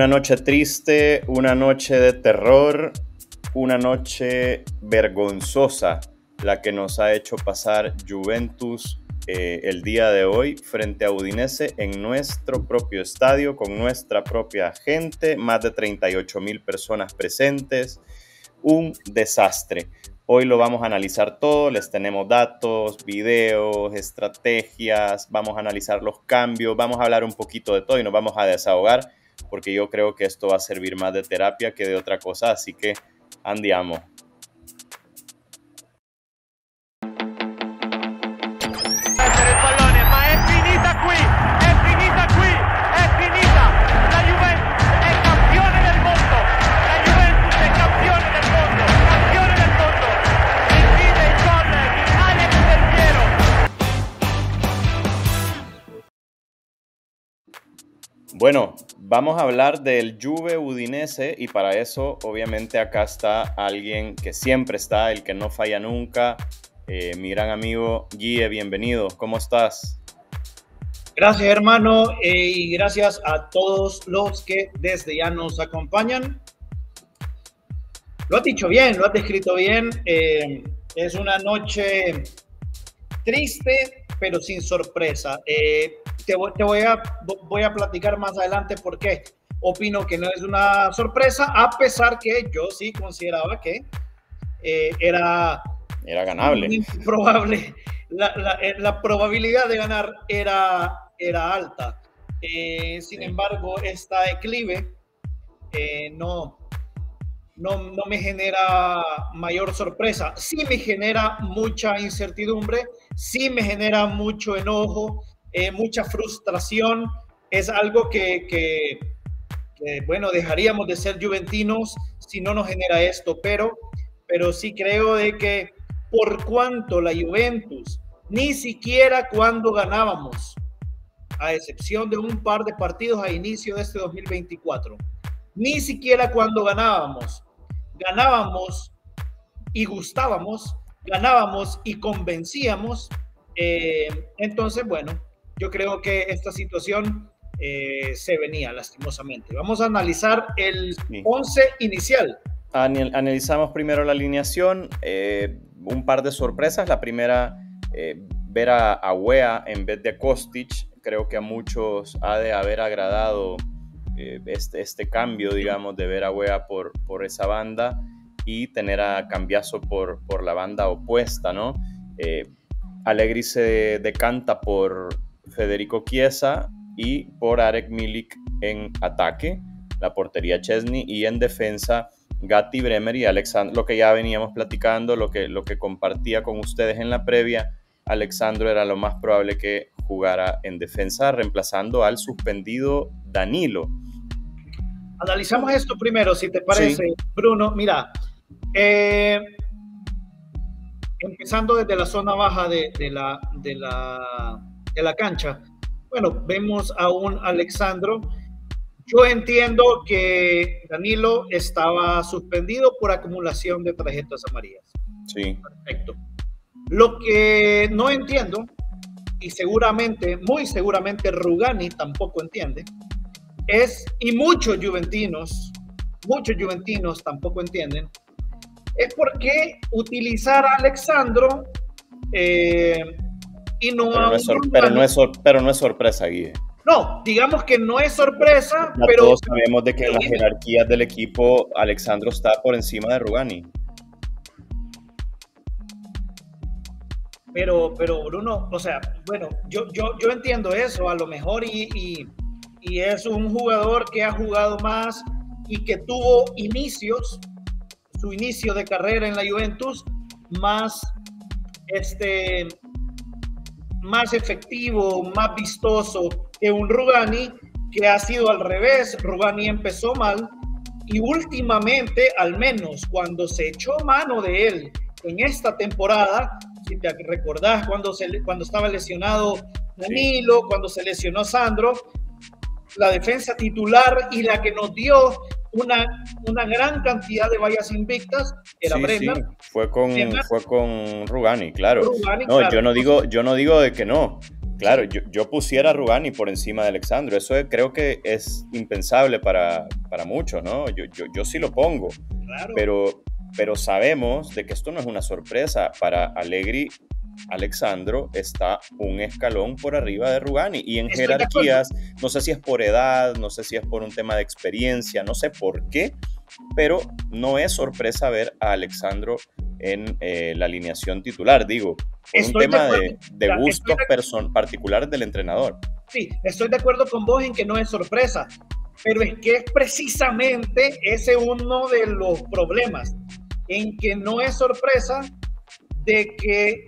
Una noche triste, una noche de terror, una noche vergonzosa la que nos ha hecho pasar Juventus eh, el día de hoy frente a Udinese en nuestro propio estadio, con nuestra propia gente, más de 38 mil personas presentes. Un desastre. Hoy lo vamos a analizar todo, les tenemos datos, videos, estrategias, vamos a analizar los cambios, vamos a hablar un poquito de todo y nos vamos a desahogar porque yo creo que esto va a servir más de terapia que de otra cosa, así que andiamo. Bueno, vamos a hablar del Juve Udinese y para eso obviamente acá está alguien que siempre está, el que no falla nunca, eh, mi gran amigo Guille, bienvenido, ¿cómo estás? Gracias hermano eh, y gracias a todos los que desde ya nos acompañan. Lo has dicho bien, lo has descrito bien, eh, es una noche triste pero sin sorpresa te, voy, a, voy a platicar más adelante por qué opino que no es una sorpresa, a pesar que yo sí consideraba que eh, era, era ganable. Probable, la, eh, la, probabilidad de ganar era, era alta. Eh, sin embargo, esta declive no, no, no, me genera mayor sorpresa. Sí me genera mucha incertidumbre, sí me genera mucho enojo, eh, mucha frustración. Es algo que, bueno, dejaríamos de ser juventinos si no nos genera esto, pero, pero sí creo de que por cuanto la Juventus, ni siquiera cuando ganábamos, a excepción de un par de partidos a inicio de este 2024, ni siquiera cuando ganábamos, ganábamos y gustábamos, ganábamos y convencíamos, eh, entonces, bueno, yo creo que esta situación eh, se venía lastimosamente. Vamos a analizar el 11 inicial. Analizamos primero la alineación, eh, un par de sorpresas. La primera, eh, ver a, a Wea en vez de Kostic. Creo que a muchos ha de haber agradado este, este, cambio, digamos, de ver a Wea por, por esa banda y tener a Cambiazo por, por la banda opuesta, ¿no? Allegri se decanta por Federico Chiesa y por Arek Milik en ataque, la portería Chesney y en defensa Gatti Bremer y Alexandro, lo que ya veníamos platicando, lo que, lo que compartía con ustedes en la previa, Alexandro era lo más probable que jugara en defensa, reemplazando al suspendido Danilo. Analizamos esto primero, si te parece, Bruno. Mira, eh, empezando desde la zona baja de, la, de, la, de la cancha. Bueno, vemos a un Alexandro. Yo entiendo que Danilo estaba suspendido por acumulación de tarjetas amarillas. Sí. Perfecto. Lo que no entiendo, y seguramente, muy seguramente Rugani tampoco entiende, es, y muchos juventinos, muchos juventinos tampoco entienden, es por qué utilizar a Alexandro eh, y no pero, no es, pero, no es pero no es sorpresa, Guille. No, digamos que no es sorpresa, ya pero... Todos sabemos de que en las jerarquías del equipo Alexandro está por encima de Rugani. Pero, pero Bruno, o sea, bueno, yo, yo, yo entiendo eso, a lo mejor y, y, y es un jugador que ha jugado más y que tuvo inicios, su inicio de carrera en la Juventus, más este, más efectivo, más vistoso que un Rugani, que ha sido al revés. Rugani empezó mal y últimamente, al menos cuando se echó mano de él en esta temporada, si te recordás cuando, se, cuando estaba lesionado Danilo, cuando se lesionó Sandro, la defensa titular y la que nos dio una, una gran cantidad de vallas invictas era sí, Fue con, fue con Rugani, claro. no, yo no digo, yo no digo de que no. Claro, yo, pusiera a Rugani por encima de Alexandro. Eso creo que es impensable para, para muchos, ¿no? Yo, yo, yo, sí lo pongo. Claro. Pero, pero sabemos de que esto no es una sorpresa. Para Allegri, Alexandro está un escalón por arriba de Rugani. Y en jerarquías, no sé si es por edad, no sé si es por un tema de experiencia, no sé por qué, pero no es sorpresa ver a Alexandro en eh, la alineación titular, digo, es un tema de, gustos particulares del entrenador. Sí, estoy de acuerdo con vos en que no es sorpresa, pero es que es precisamente ese uno de los problemas, en que no es sorpresa de que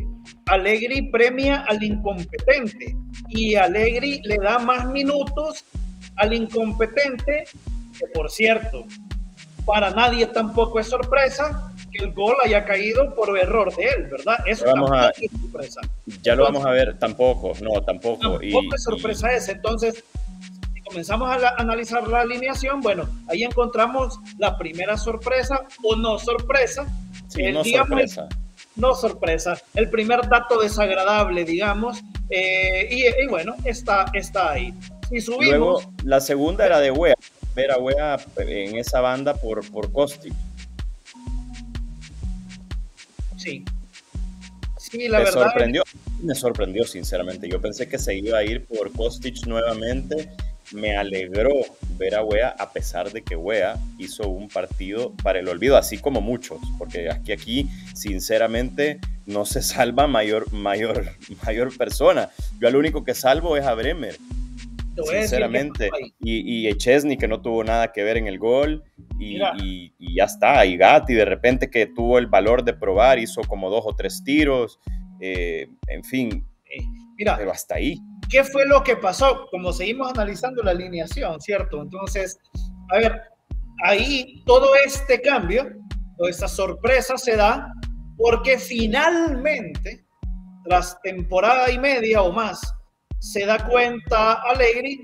Allegri premia al incompetente y Allegri le da más minutos al incompetente, que por cierto, para nadie tampoco es sorpresa que el gol haya caído por error de él, ¿verdad? Eso vamos a, es sorpresa. Ya lo vamos a ver, tampoco, no, tampoco. Tampoco es sorpresa esa. Entonces, si comenzamos a, analizar la alineación, bueno, ahí encontramos la primera sorpresa o no sorpresa. Sí, no sorpresa. No sorpresa. El primer dato desagradable, digamos. Eh, y, bueno, está, está ahí. Y subimos. Luego, la segunda era de Wea. Ver a Wea en esa banda por, por Kostic. Sí. Sí, la verdad. Sorprendió? Me sorprendió, sinceramente. Yo pensé que se iba a ir por Kostic nuevamente. Me alegró ver a Wea, a pesar de que Wea hizo un partido para el olvido, así como muchos, porque aquí, aquí sinceramente, no se salva mayor, mayor, mayor persona. Yo al único que salvo es a Bremer sinceramente. Y, y Echesney que no tuvo nada que ver en el gol y, ya está. Y Gatti de repente que tuvo el valor de probar, hizo como dos o tres tiros, eh, en fin. Eh, mira, pero hasta ahí. ¿Qué fue lo que pasó? Como seguimos analizando la alineación, ¿cierto? Entonces, a ver, ahí todo este cambio, toda esta sorpresa se da porque finalmente, tras temporada y media o más se da cuenta Allegri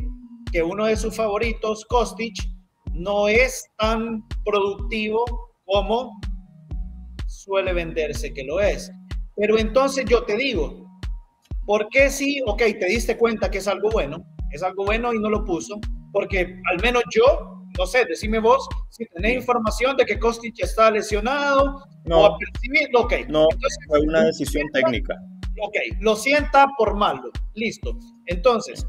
que uno de sus favoritos, Kostic, no es tan productivo como suele venderse que lo es. Pero entonces yo te digo, ¿por qué si, ok, te diste cuenta que es algo bueno, es algo bueno y no lo puso? Porque al menos yo, no sé, decime vos, si tenés información de que Kostic está lesionado no, o ok. No, fue una decisión técnica ok, lo sienta por malo, listo. Entonces.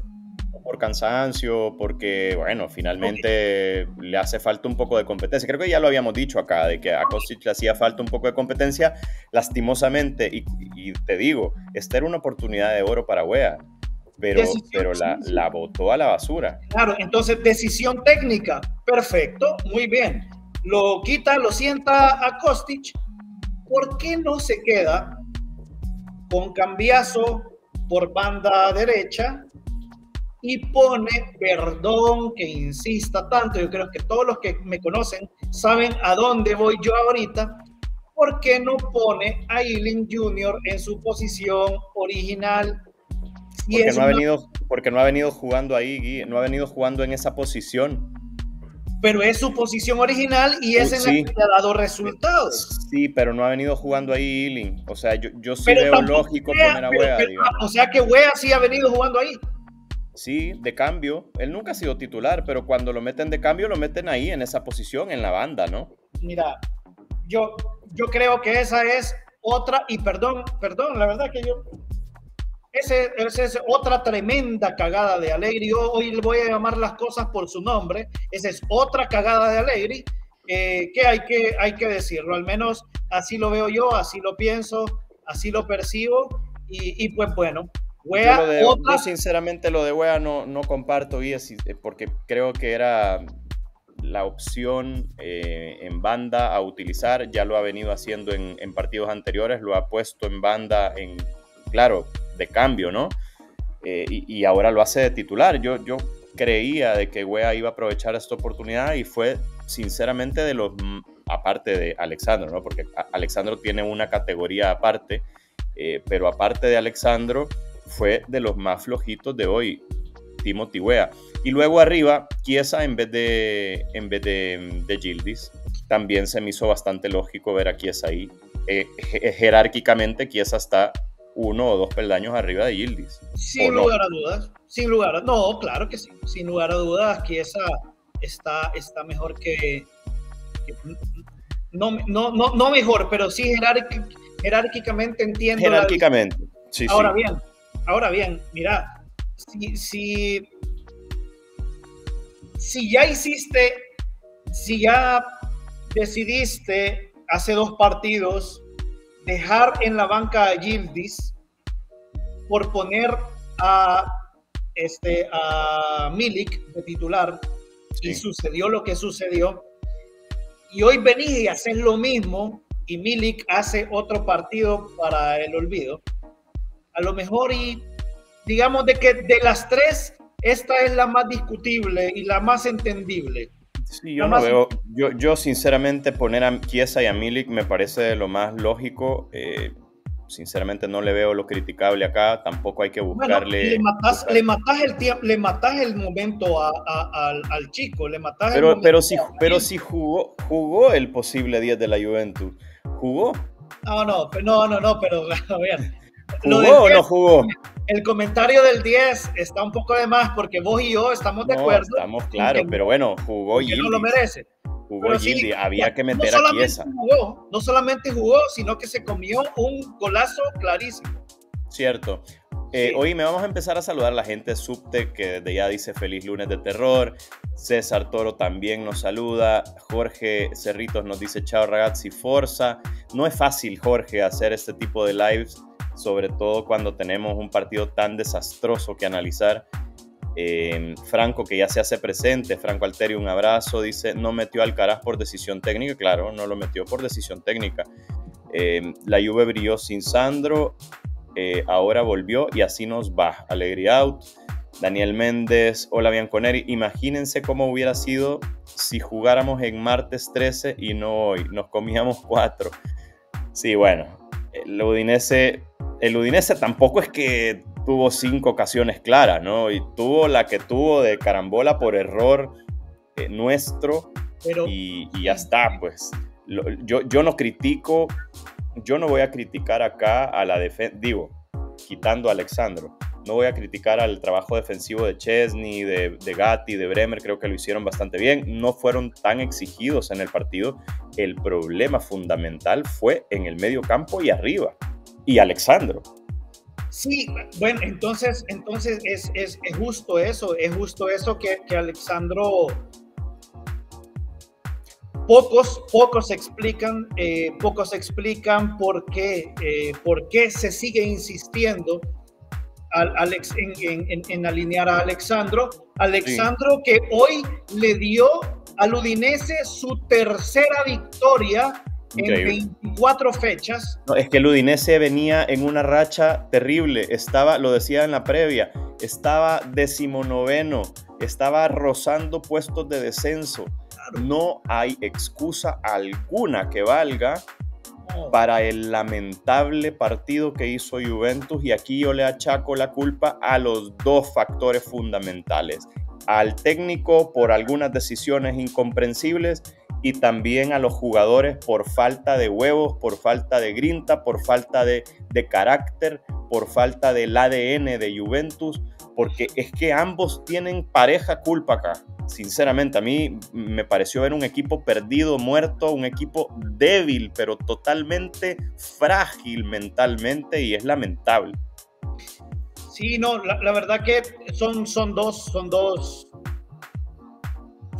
Por cansancio, porque, bueno, finalmente le hace falta un poco de competencia. Creo que ya lo habíamos dicho acá, de que a Kostic le hacía falta un poco de competencia, lastimosamente, y, te digo, esta era una oportunidad de oro para Wea, pero, pero la, la botó a la basura. Claro, entonces decisión técnica, perfecto, muy bien. Lo quita, lo sienta a Kostic, ¿por qué no se queda con cambiazo por banda derecha y pone, perdón que insista tanto, yo creo que todos los que me conocen saben a dónde voy yo ahorita, ¿por qué no pone a Eileen Jr. en su posición original? porque, no ha venido, porque no ha venido jugando ahí, no ha venido jugando en esa posición pero es su posición original y es en la que ha dado resultados. Sí, pero no ha venido jugando ahí Ealing. O sea, yo, yo sí veo lógico poner a Wea. o sea que Wea sí ha venido jugando ahí. Sí, de cambio. Él nunca ha sido titular, pero cuando lo meten de cambio, lo meten ahí en esa posición, en la banda, ¿no? Mira, yo, yo creo que esa es otra, y perdón, perdón, la verdad que yo esa es otra tremenda cagada de Alegri. Hoy le voy a llamar las cosas por su nombre. Esa es otra cagada de Alegri eh, que, hay que hay que decirlo. Al menos así lo veo yo, así lo pienso, así lo percibo. Y, pues bueno, Wea, yo, sinceramente lo de Wea no, no comparto y eh, porque creo que era la opción eh, en banda a utilizar. Ya lo ha venido haciendo en, en partidos anteriores, lo ha puesto en banda en, claro, de cambio, ¿no? Eh, y, ahora lo hace de titular. Yo, yo creía de que Wea iba a aprovechar esta oportunidad y fue sinceramente de los, mm, aparte de Alexandro, ¿no? Porque Alexandro tiene una categoría aparte, eh, pero aparte de Alexandro, fue de los más flojitos de hoy, Timothy Wea. Y luego arriba, Chiesa en vez de, en vez de, de Gildis. También se me hizo bastante lógico ver a Chiesa ahí. Eh, jerárquicamente, Chiesa está uno o dos peldaños arriba de Yildiz. Sin lugar a dudas, sin lugar a no, claro que sí, sin lugar a dudas, que esa está, está mejor que, no, no, no, no, mejor, pero sí jerárquicamente entiendo. Jerárquicamente, sí. Ahora bien, ahora bien, mira, si, si, si ya hiciste, si ya decidiste hace dos partidos dejar en la banca a Gildis por poner a, este, a Milik de titular y sucedió lo que sucedió. Y hoy venís y haces lo mismo y Milik hace otro partido para el olvido. A lo mejor y digamos de que de las tres, esta es la más discutible y la más entendible. Sí, yo no veo, yo, yo sinceramente poner a Kiesa y a Milik me parece lo más lógico. Eh, sinceramente no le veo lo criticable acá, tampoco hay que buscarle... le, matas, el tiempo, le matas el momento al, chico, le matas pero, pero si, pero si jugó, jugó el posible 10 de la Juventus, ¿jugó? No, no, no, no, no, pero a ver, ¿Jugó o no jugó? El comentario del 10 está un poco de más porque vos y yo estamos de acuerdo. Estamos claros, pero bueno, jugó y no lo merece. Jugó Gildi, había que meter no a esa. Jugó, no solamente jugó, sino que se comió un golazo clarísimo. Cierto. Eh, hoy me vamos a empezar a saludar a la gente Subte que desde ya dice feliz lunes de terror. César Toro también nos saluda. Jorge Cerritos nos dice chao ragazzi, forza. No es fácil, Jorge, hacer este tipo de lives sobre todo cuando tenemos un partido tan desastroso que analizar. Eh, Franco, que ya se hace presente, Franco Alteri, un abrazo, dice, no metió al Alcaraz por decisión técnica, claro, no lo metió por decisión técnica. Eh, la Juve brilló sin Sandro, eh, ahora volvió y así nos va. Alegría out. Daniel Méndez, hola Bianconeri, imagínense cómo hubiera sido si jugáramos en martes 13 y no hoy, nos comíamos cuatro. Sí, bueno, el Udinese el Udinese tampoco es que tuvo cinco ocasiones claras, ¿no? Y tuvo la que tuvo de carambola por error eh, nuestro y, ya está, pues. yo, yo no critico, yo no voy a criticar acá a la defensa, digo, quitando a Alexandro. No voy a criticar al trabajo defensivo de Chesney, de, Gatti, de Bremer, creo que lo hicieron bastante bien. No fueron tan exigidos en el partido. El problema fundamental fue en el medio campo y arriba y Alexandro. Sí, bueno, entonces, entonces es, es, es justo eso, es justo eso que, que Alexandro pocos, pocos explican, eh, pocos explican por qué, eh, por qué se sigue insistiendo al, Alex, en, en, en, alinear a Alexandro. Alexandro que hoy le dio al Udinese su tercera victoria en 24 fechas. No, es que el Udinese venía en una racha terrible. Estaba, lo decía en la previa, estaba decimonoveno, estaba rozando puestos de descenso. No hay excusa alguna que valga para el lamentable partido que hizo Juventus y aquí yo le achaco la culpa a los dos factores fundamentales. Al técnico por algunas decisiones incomprensibles y también a los jugadores por falta de huevos, por falta de grinta, por falta de, carácter, por falta del ADN de Juventus, porque es que ambos tienen pareja culpa acá. Sinceramente, a mí me pareció ver un equipo perdido, muerto, un equipo débil, pero totalmente frágil mentalmente y es lamentable. Sí, no, la, verdad que son, son dos, son dos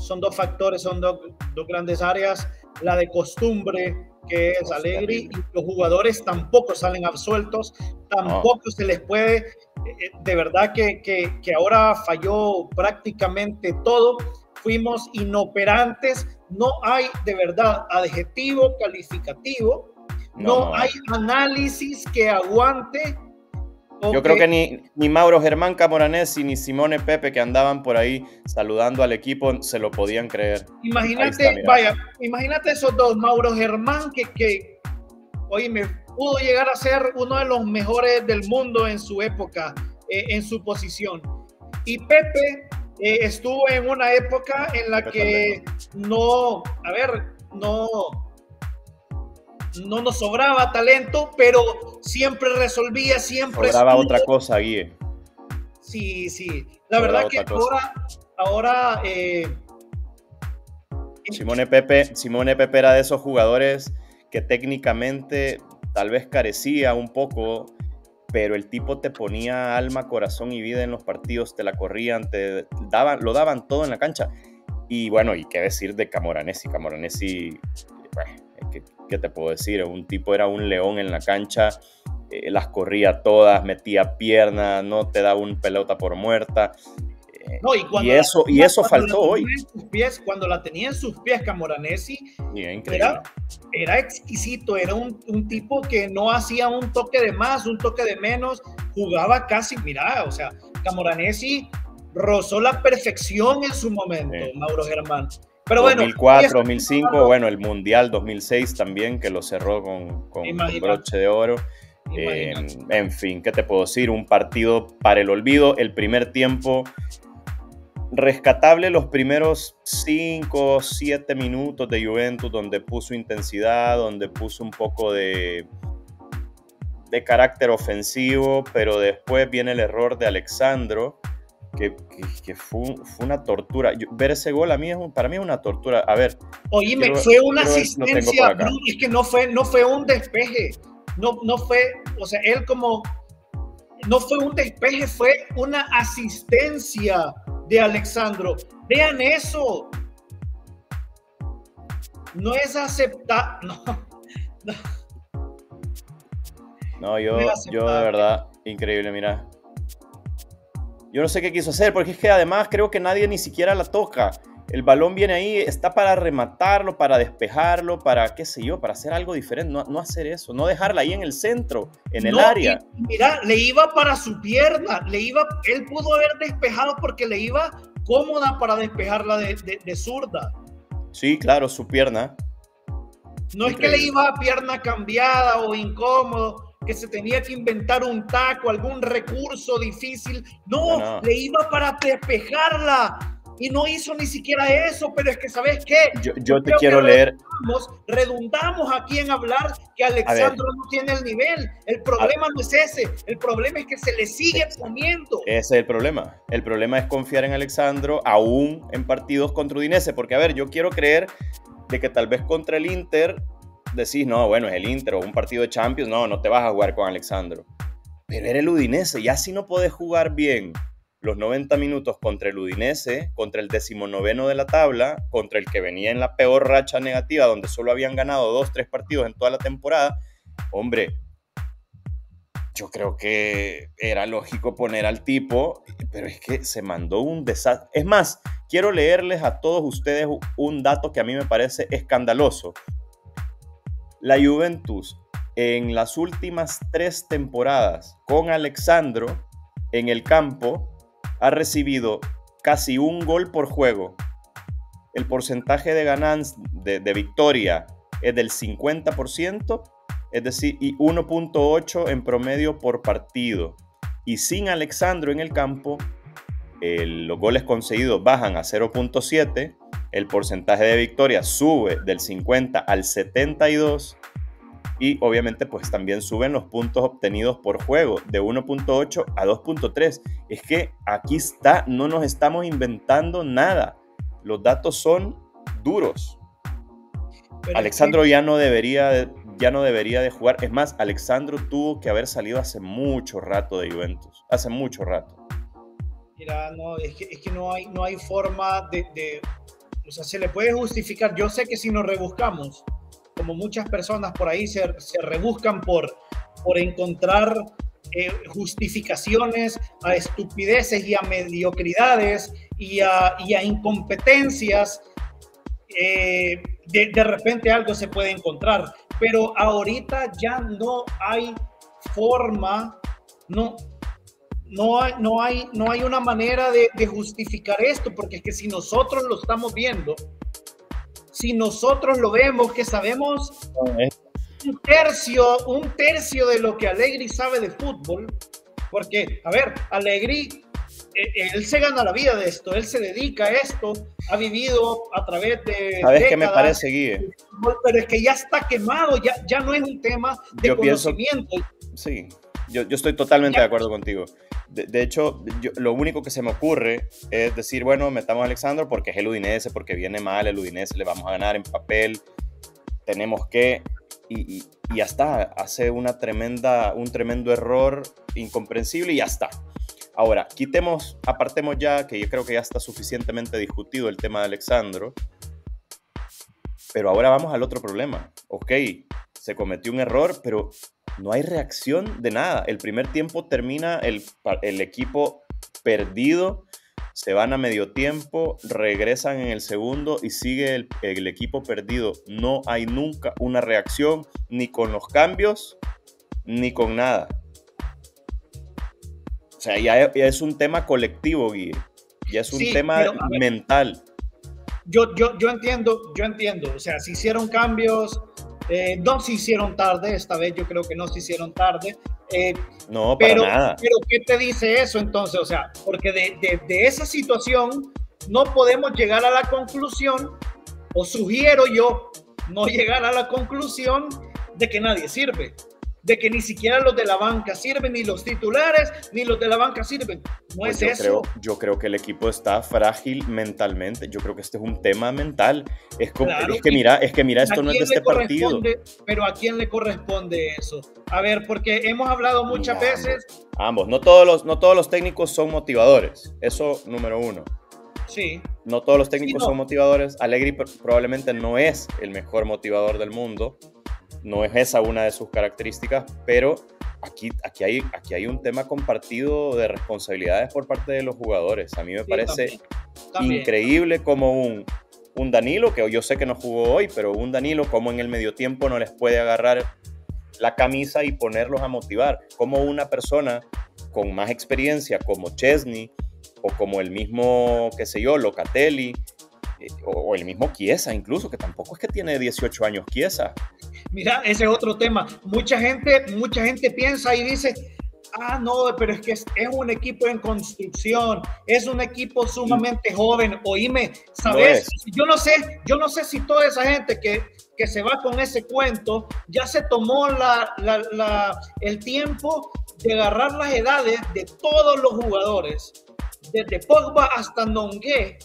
son dos factores, son dos, grandes áreas. La de costumbre, que es Alegri, y los jugadores tampoco salen absueltos, tampoco se les puede, eh, eh, de verdad que, que, ahora falló prácticamente todo, fuimos inoperantes, no hay de verdad adjetivo calificativo, no hay análisis que aguante yo creo que ni, ni Mauro Germán Camoranesi ni Simone Pepe que andaban por ahí saludando al equipo se lo podían creer. Imagínate, vaya, imagínate esos dos, Mauro Germán que, que oye, me pudo llegar a ser uno de los mejores del mundo en su época, eh, en su posición. Y Pepe eh, estuvo en una época en la que no, a ver, no, no nos sobraba talento, pero siempre resolvía, siempre... Sobraba otra cosa, Guille. Sí, sí. La verdad que ahora, ahora eh, Simone Pepe, Simone Pepe era de esos jugadores que técnicamente tal vez carecía un poco, pero el tipo te ponía alma, corazón y vida en los partidos, te la corrían, te daban, lo daban todo en la cancha. Y bueno, y qué decir de Camoranesi. Camoranesi, ¿qué, te puedo decir? Un tipo era un león en la cancha, eh, las corría todas, metía piernas, no te daba un pelota por muerta. No, y, eso, y eso faltó hoy. Pies, cuando la tenía en sus pies Camoranesi, era, era, exquisito, era un, un, tipo que no hacía un toque de más, un toque de menos, jugaba casi, mira, o sea, Camoranesi rozó la perfección en su momento, Mauro Germán. Pero 2004, 2005, bueno, el Mundial 2006 también, que lo cerró con, con, broche de oro. Eh, en fin, ¿qué te puedo decir? Un partido para el olvido. El primer tiempo rescatable los primeros 5 o 7 minutos de Juventus, donde puso intensidad, donde puso un poco de, de carácter ofensivo, pero después viene el error de Alexandro, que, que, fue, fue, una tortura. ver ese gol a mí es, para mí es una tortura. A ver. Oye, fue una asistencia, es que no fue, no fue un despeje. No, no fue, o sea, él como, no fue un despeje, fue una asistencia de Alexandro. Vean eso. No es aceptar. No, no. yo, yo de verdad, increíble, mira. Yo no sé qué quiso hacer, porque es que además creo que nadie ni siquiera la toca. El balón viene ahí, está para rematarlo, para despejarlo, para qué sé yo, para hacer algo diferente. No, hacer eso, no dejarla ahí en el centro, en el área. mira, le iba para su pierna, le iba, él pudo haber despejado porque le iba cómoda para despejarla de, zurda. Sí, claro, su pierna. No es que le iba a pierna cambiada o incómodo, que se tenía que inventar un taco, algún recurso difícil. no. le iba para despejarla y no hizo ni siquiera eso, pero es que, ¿sabes qué? Yo, te quiero leer. Redundamos, aquí en hablar que Alexandro no tiene el nivel. El problema no es ese, el problema es que se le sigue poniendo. Ese es el problema. El problema es confiar en Alexandro aún en partidos contra Udinese, porque a ver, yo quiero creer de que tal vez contra el Inter decís, no, bueno, es el Inter o un partido de Champions, no, no te vas a jugar con Alexandro. Pero era el Udinese, ya si no podés jugar bien los 90 minutos contra el Udinese, contra el decimonoveno de la tabla, contra el que venía en la peor racha negativa, donde solo habían ganado dos, tres partidos en toda la temporada, hombre, yo creo que era lógico poner al tipo, pero es que se mandó un desastre. Es más, quiero leerles a todos ustedes un dato que a mí me parece escandaloso. La Juventus en las últimas tres temporadas con Alexandro en el campo ha recibido casi un gol por juego. El porcentaje de ganancia, de, victoria, es del 50%, es decir, y 1.8 en promedio por partido. Y sin Alexandro en el campo, los goles conseguidos bajan a 0.7, el porcentaje de victoria sube del 50 al 72 y obviamente pues también suben los puntos obtenidos por juego de 1.8 a 2.3. Es que aquí está, no nos estamos inventando nada. Los datos son duros. Alexandro ya no debería de, ya no debería de jugar. Es más, Alexandro tuvo que haber salido hace mucho rato de Juventus. Hace mucho rato. Mira, no, es que, no, hay, forma de, O sea, se le puede justificar. Yo sé que si nos rebuscamos, como muchas personas por ahí se, rebuscan por, por encontrar eh, justificaciones a estupideces y a mediocridades y a, incompetencias, eh, de, repente algo se puede encontrar. Pero ahorita ya no hay forma, no, no hay, no hay, no hay una manera de, de justificar esto, porque es que si nosotros lo estamos viendo, si nosotros lo vemos, que sabemos un tercio, un tercio de lo que Alegri sabe de fútbol, porque, a ver, Alegri eh, él se gana la vida de esto, él se dedica a esto, ha vivido a través de. ¿Sabes qué me parece, Guille? Pero es que ya está quemado, ya, ya no es un tema de conocimiento. sí, yo, yo, estoy totalmente de acuerdo contigo. De, hecho, lo único que se me ocurre es decir, bueno, metamos a Alexandro porque es el Udinese, porque viene mal el Udinese, le vamos a ganar en papel, tenemos que, y, y, ya está, hace una tremenda, un tremendo error incomprensible y ya está. Ahora, quitemos, apartemos ya, que yo creo que ya está suficientemente discutido el tema de Alexandro, pero ahora vamos al otro problema. Ok, se cometió un error, pero no hay reacción de nada. El primer tiempo termina el, el equipo perdido, se van a medio tiempo, regresan en el segundo y sigue el, el, equipo perdido. No hay nunca una reacción ni con los cambios ni con nada. O sea, ya, es un tema colectivo, Guille. Ya es un tema mental. Yo, yo, yo entiendo, yo entiendo. O sea, se hicieron cambios, eh, no se hicieron tarde, esta vez yo creo que no se hicieron tarde. Eh, no, para pero, nada. Pero ¿qué te dice eso entonces? O sea, porque de, de, de esa situación no podemos llegar a la conclusión, o sugiero yo no llegar a la conclusión de que nadie sirve de que ni siquiera los de la banca sirven, ni los titulares, ni los de la banca sirven. No pues es yo eso. Creo, yo creo que el equipo está frágil mentalmente. Yo creo que este es un tema mental. Es, como, es que mira, es que mira, esto no es de este partido. Pero ¿a quién le corresponde eso? A ver, porque hemos hablado muchas veces. Ambos. No todos, los, no todos los técnicos son motivadores. Eso, número uno. Sí. No todos los técnicos son motivadores. Allegri probablemente no es el mejor motivador del mundo no es esa una de sus características, pero aquí, aquí, hay, aquí hay un tema compartido de responsabilidades por parte de los jugadores. A mí me parece increíble como un, un Danilo, que yo sé que no jugó hoy, pero un Danilo como en el medio tiempo no les puede agarrar la camisa y ponerlos a motivar. Como una persona con más experiencia como Chesney o como el mismo, qué sé yo, Locatelli, eh, o, el mismo Chiesa incluso, que tampoco es que tiene 18 años Chiesa. Mira, ese es otro tema. Mucha gente, mucha gente piensa y dice, ah, no, pero es que es, un equipo en construcción, es un equipo sumamente joven. Oíme, ¿sabes? yo no sé, yo no sé si toda esa gente que, que se va con ese cuento ya se tomó la, la, el tiempo de agarrar las edades de todos los jugadores, desde Pogba hasta Nongue,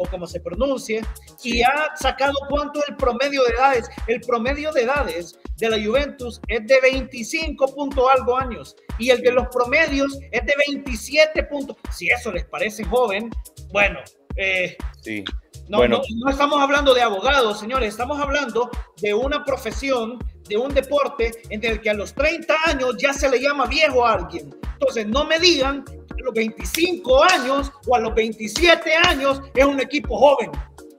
o como se pronuncie, y ha sacado cuánto el promedio de edades. El promedio de edades de la Juventus es de 25 punto algo años y el de los promedios es de 27 puntos. Si eso les parece joven, bueno, eh, sí. No, bueno. no, estamos hablando de abogados, señores, estamos hablando de una profesión, de un deporte en el que a los 30 años ya se le llama viejo a alguien. Entonces, no me digan a los 25 años o a los 27 años es un equipo joven.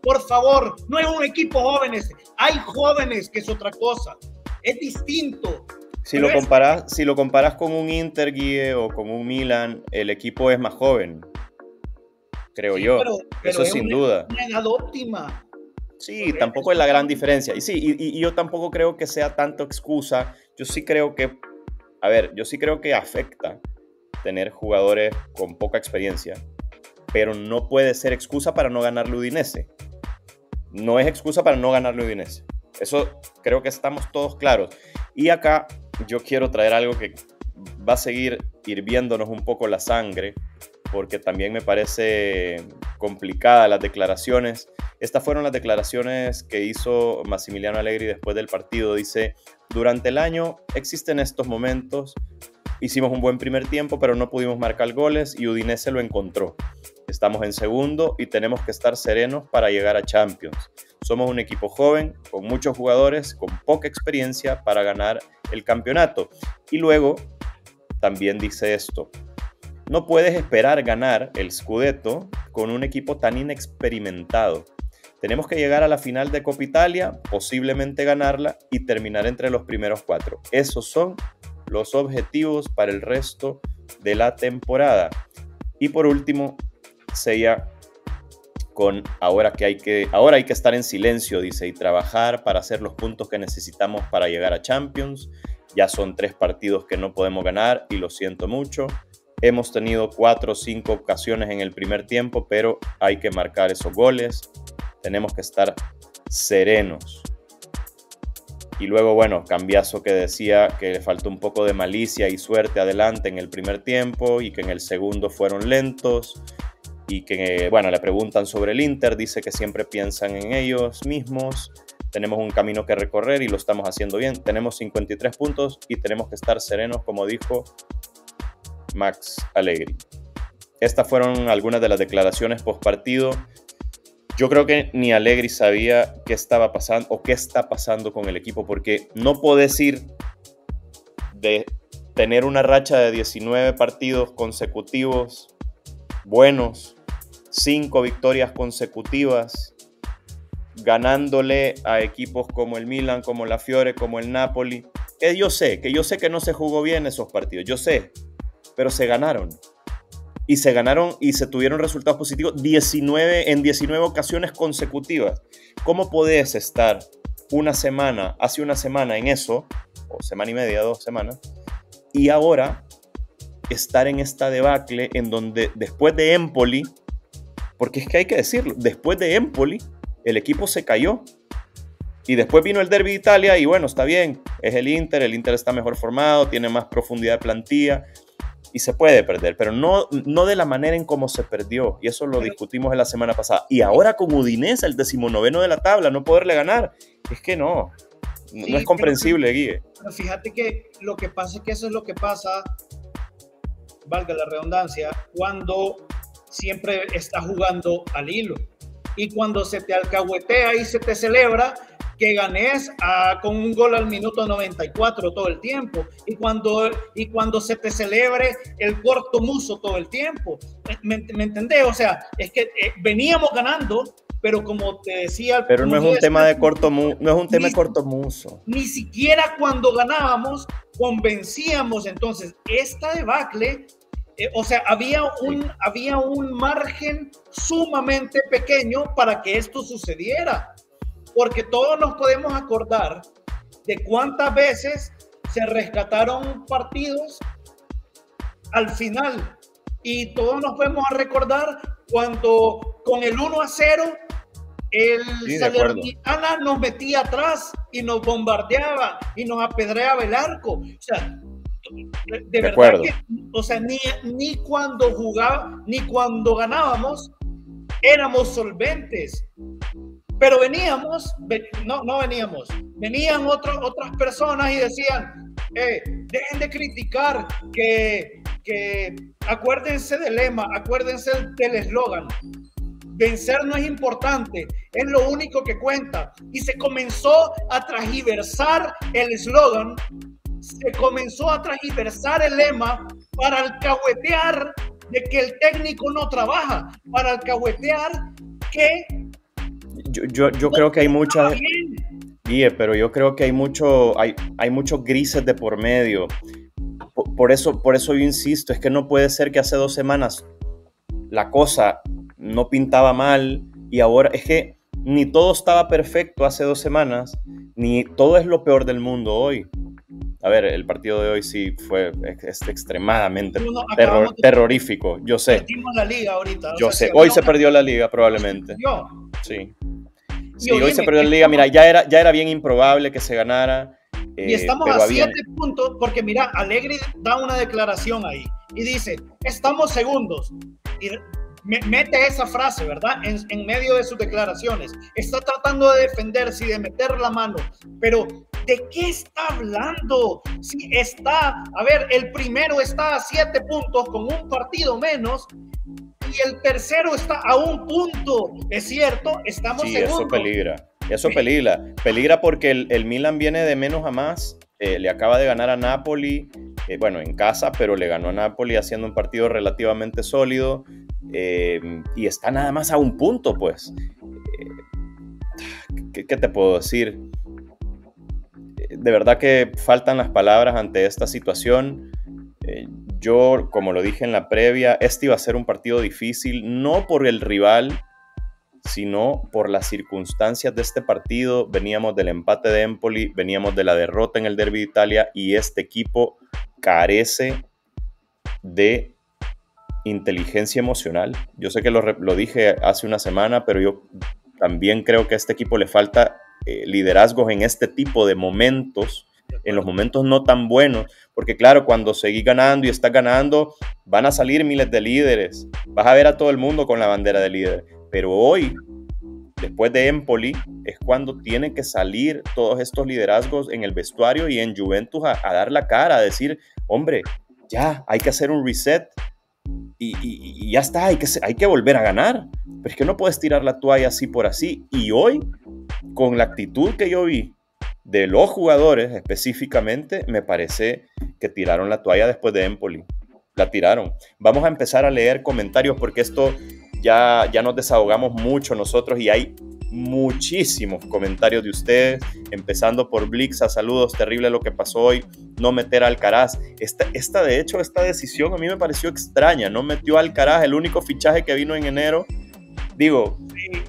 Por favor, no es un equipo joven este. Hay jóvenes que es otra cosa. Es distinto. Si lo, comparas, si lo comparas con un Inter Guille o con un Milan, el equipo es más joven. Creo yo. Eso sin duda. Una edad óptima. Sí, tampoco es la gran diferencia. Y sí, y, y yo tampoco creo que sea tanto excusa. Yo sí creo que, a ver, yo sí creo que afecta tener jugadores con poca experiencia, pero no puede ser excusa para no ganar Udinese. No es excusa para no ganar Udinese. Eso creo que estamos todos claros. Y acá yo quiero traer algo que va a seguir hirviéndonos un poco la sangre, porque también me parece complicada las declaraciones. Estas fueron las declaraciones que hizo Massimiliano Allegri después del partido. Dice, durante el año existen estos momentos Hicimos un buen primer tiempo, pero no pudimos marcar goles y Udinese lo encontró. Estamos en segundo y tenemos que estar serenos para llegar a Champions. Somos un equipo joven, con muchos jugadores, con poca experiencia para ganar el campeonato. Y luego también dice esto. No puedes esperar ganar el Scudetto con un equipo tan inexperimentado. Tenemos que llegar a la final de Copa Italia, posiblemente ganarla y terminar entre los primeros cuatro. Esos son los objetivos para el resto de la temporada. Y por último, sella con ahora que hay que ahora hay que estar en silencio, dice, y trabajar para hacer los puntos que necesitamos para llegar a Champions. Ya son tres partidos que no podemos ganar y lo siento mucho. Hemos tenido cuatro o cinco ocasiones en el primer tiempo, pero hay que marcar esos goles. Tenemos que estar serenos. Y luego, bueno, cambiazo que decía que le faltó un poco de malicia y suerte adelante en el primer tiempo y que en el segundo fueron lentos. Y que, bueno, le preguntan sobre el Inter, dice que siempre piensan en ellos mismos. Tenemos un camino que recorrer y lo estamos haciendo bien. Tenemos 53 puntos y tenemos que estar serenos, como dijo Max Allegri. Estas fueron algunas de las declaraciones post partido. Yo creo que ni Allegri sabía qué estaba pasando o qué está pasando con el equipo, porque no puedes ir de tener una racha de 19 partidos consecutivos buenos, 5 victorias consecutivas, ganándole a equipos como el Milan, como la Fiore, como el Napoli. Que yo sé, que yo sé que no se jugó bien esos partidos, yo sé, pero se ganaron. Y se ganaron y se tuvieron resultados positivos 19, en 19 ocasiones consecutivas. ¿Cómo podés estar una semana, hace una semana en eso, o semana y media, dos semanas, y ahora estar en esta debacle en donde después de Empoli, porque es que hay que decirlo, después de Empoli, el equipo se cayó. Y después vino el Derby de Italia y bueno, está bien, es el Inter, el Inter está mejor formado, tiene más profundidad de plantilla, y se puede perder, pero no, no de la manera en cómo se perdió. Y eso lo discutimos en la semana pasada. Y ahora con Udinese, el decimonoveno de la tabla, no poderle ganar. Es que no, no es comprensible, Guille. Pero fíjate que lo que pasa es que eso es lo que pasa, valga la redundancia, cuando siempre está jugando al hilo. Y cuando se te alcahuetea y se te celebra, que ganes ah, con un gol al minuto 94 todo el tiempo y cuando, y cuando se te celebre el corto muso todo el tiempo. ¿Me, me entendés? O sea, es que eh, veníamos ganando, pero como te decía... Pero no es un tema de corto no es un tema de corto muso. Ni siquiera cuando ganábamos convencíamos. Entonces, esta debacle eh, o sea, había un, había un margen sumamente pequeño para que esto sucediera porque todos nos podemos acordar de cuántas veces se rescataron partidos al final. Y todos nos podemos recordar cuando con el 1 a 0 el sí, nos metía atrás y nos bombardeaba y nos apedreaba el arco. O sea, de, verdad que, o sea, ni, ni cuando jugaba, ni cuando ganábamos, éramos solventes. Pero veníamos, no, no veníamos, venían otras personas y decían, eh, dejen de criticar, que, que acuérdense del lema, acuérdense del eslogan. Vencer no es importante, es lo único que cuenta. Y se comenzó a transversar el eslogan, se comenzó a transversar el lema para alcahuetear de que el técnico no trabaja, para alcahuetear que yo, yo, creo que hay muchas... Guille, pero yo creo que hay, mucho, hay, hay muchos grises de por medio. Por, eso, por eso yo insisto, es que no puede ser que hace dos semanas la cosa no pintaba mal y ahora es que ni todo estaba perfecto hace dos semanas, ni todo es lo peor del mundo hoy. A ver, el partido de hoy sí fue extremadamente terrorífico, yo sé. la liga ahorita. Yo sé, hoy se perdió la liga probablemente. Yo. Sí. Sí, hoy se perdió la liga. Mira, ya era, ya era bien improbable que se ganara. y eh, estamos a siete puntos, porque mira, Alegre da una declaración ahí y dice: Estamos segundos. Y mete esa frase, ¿verdad? En, en, medio de sus declaraciones. Está tratando de defenderse y de meter la mano. Pero, ¿de qué está hablando? Si está, a ver, el primero está a siete puntos con un partido menos y el tercero está a un punto. Es cierto, estamos sí, Eso peligra. Eso peligra. Peligra porque el, Milan viene de menos a más. Eh, le acaba de ganar a Napoli, eh, bueno, en casa, pero le ganó a Napoli haciendo un partido relativamente sólido. Eh, y está nada más a un punto, pues. ¿qué, ¿Qué te puedo decir? De verdad que faltan las palabras ante esta situación. Yo, como lo dije en la previa, este iba a ser un partido difícil, no por el rival, sino por las circunstancias de este partido. Veníamos del empate de Empoli, veníamos de la derrota en el Derby de Italia y este equipo carece de inteligencia emocional. Yo sé que lo, dije hace una semana, pero yo también creo que a este equipo le falta eh, liderazgos en este tipo de momentos, en los momentos no tan buenos, porque claro, cuando seguís ganando y estás ganando, van a salir miles de líderes, vas a ver a todo el mundo con la bandera de líder, pero hoy, después de Empoli, es cuando tienen que salir todos estos liderazgos en el vestuario y en Juventus a, a dar la cara, a decir, hombre, ya, hay que hacer un reset, y, ya está, hay que, hay que volver a ganar. Pero es que no puedes tirar la toalla así por así. Y hoy, con la actitud que yo vi de los jugadores específicamente, me parece que tiraron la toalla después de Empoli. La tiraron. Vamos a empezar a leer comentarios porque esto ya, ya nos desahogamos mucho nosotros y hay muchísimos comentarios de ustedes, empezando por Blixa, saludos, terrible lo que pasó hoy, no meter a Alcaraz. Esta, de hecho, esta decisión a mí me pareció extraña, no metió a Alcaraz, el único fichaje que vino en enero, digo,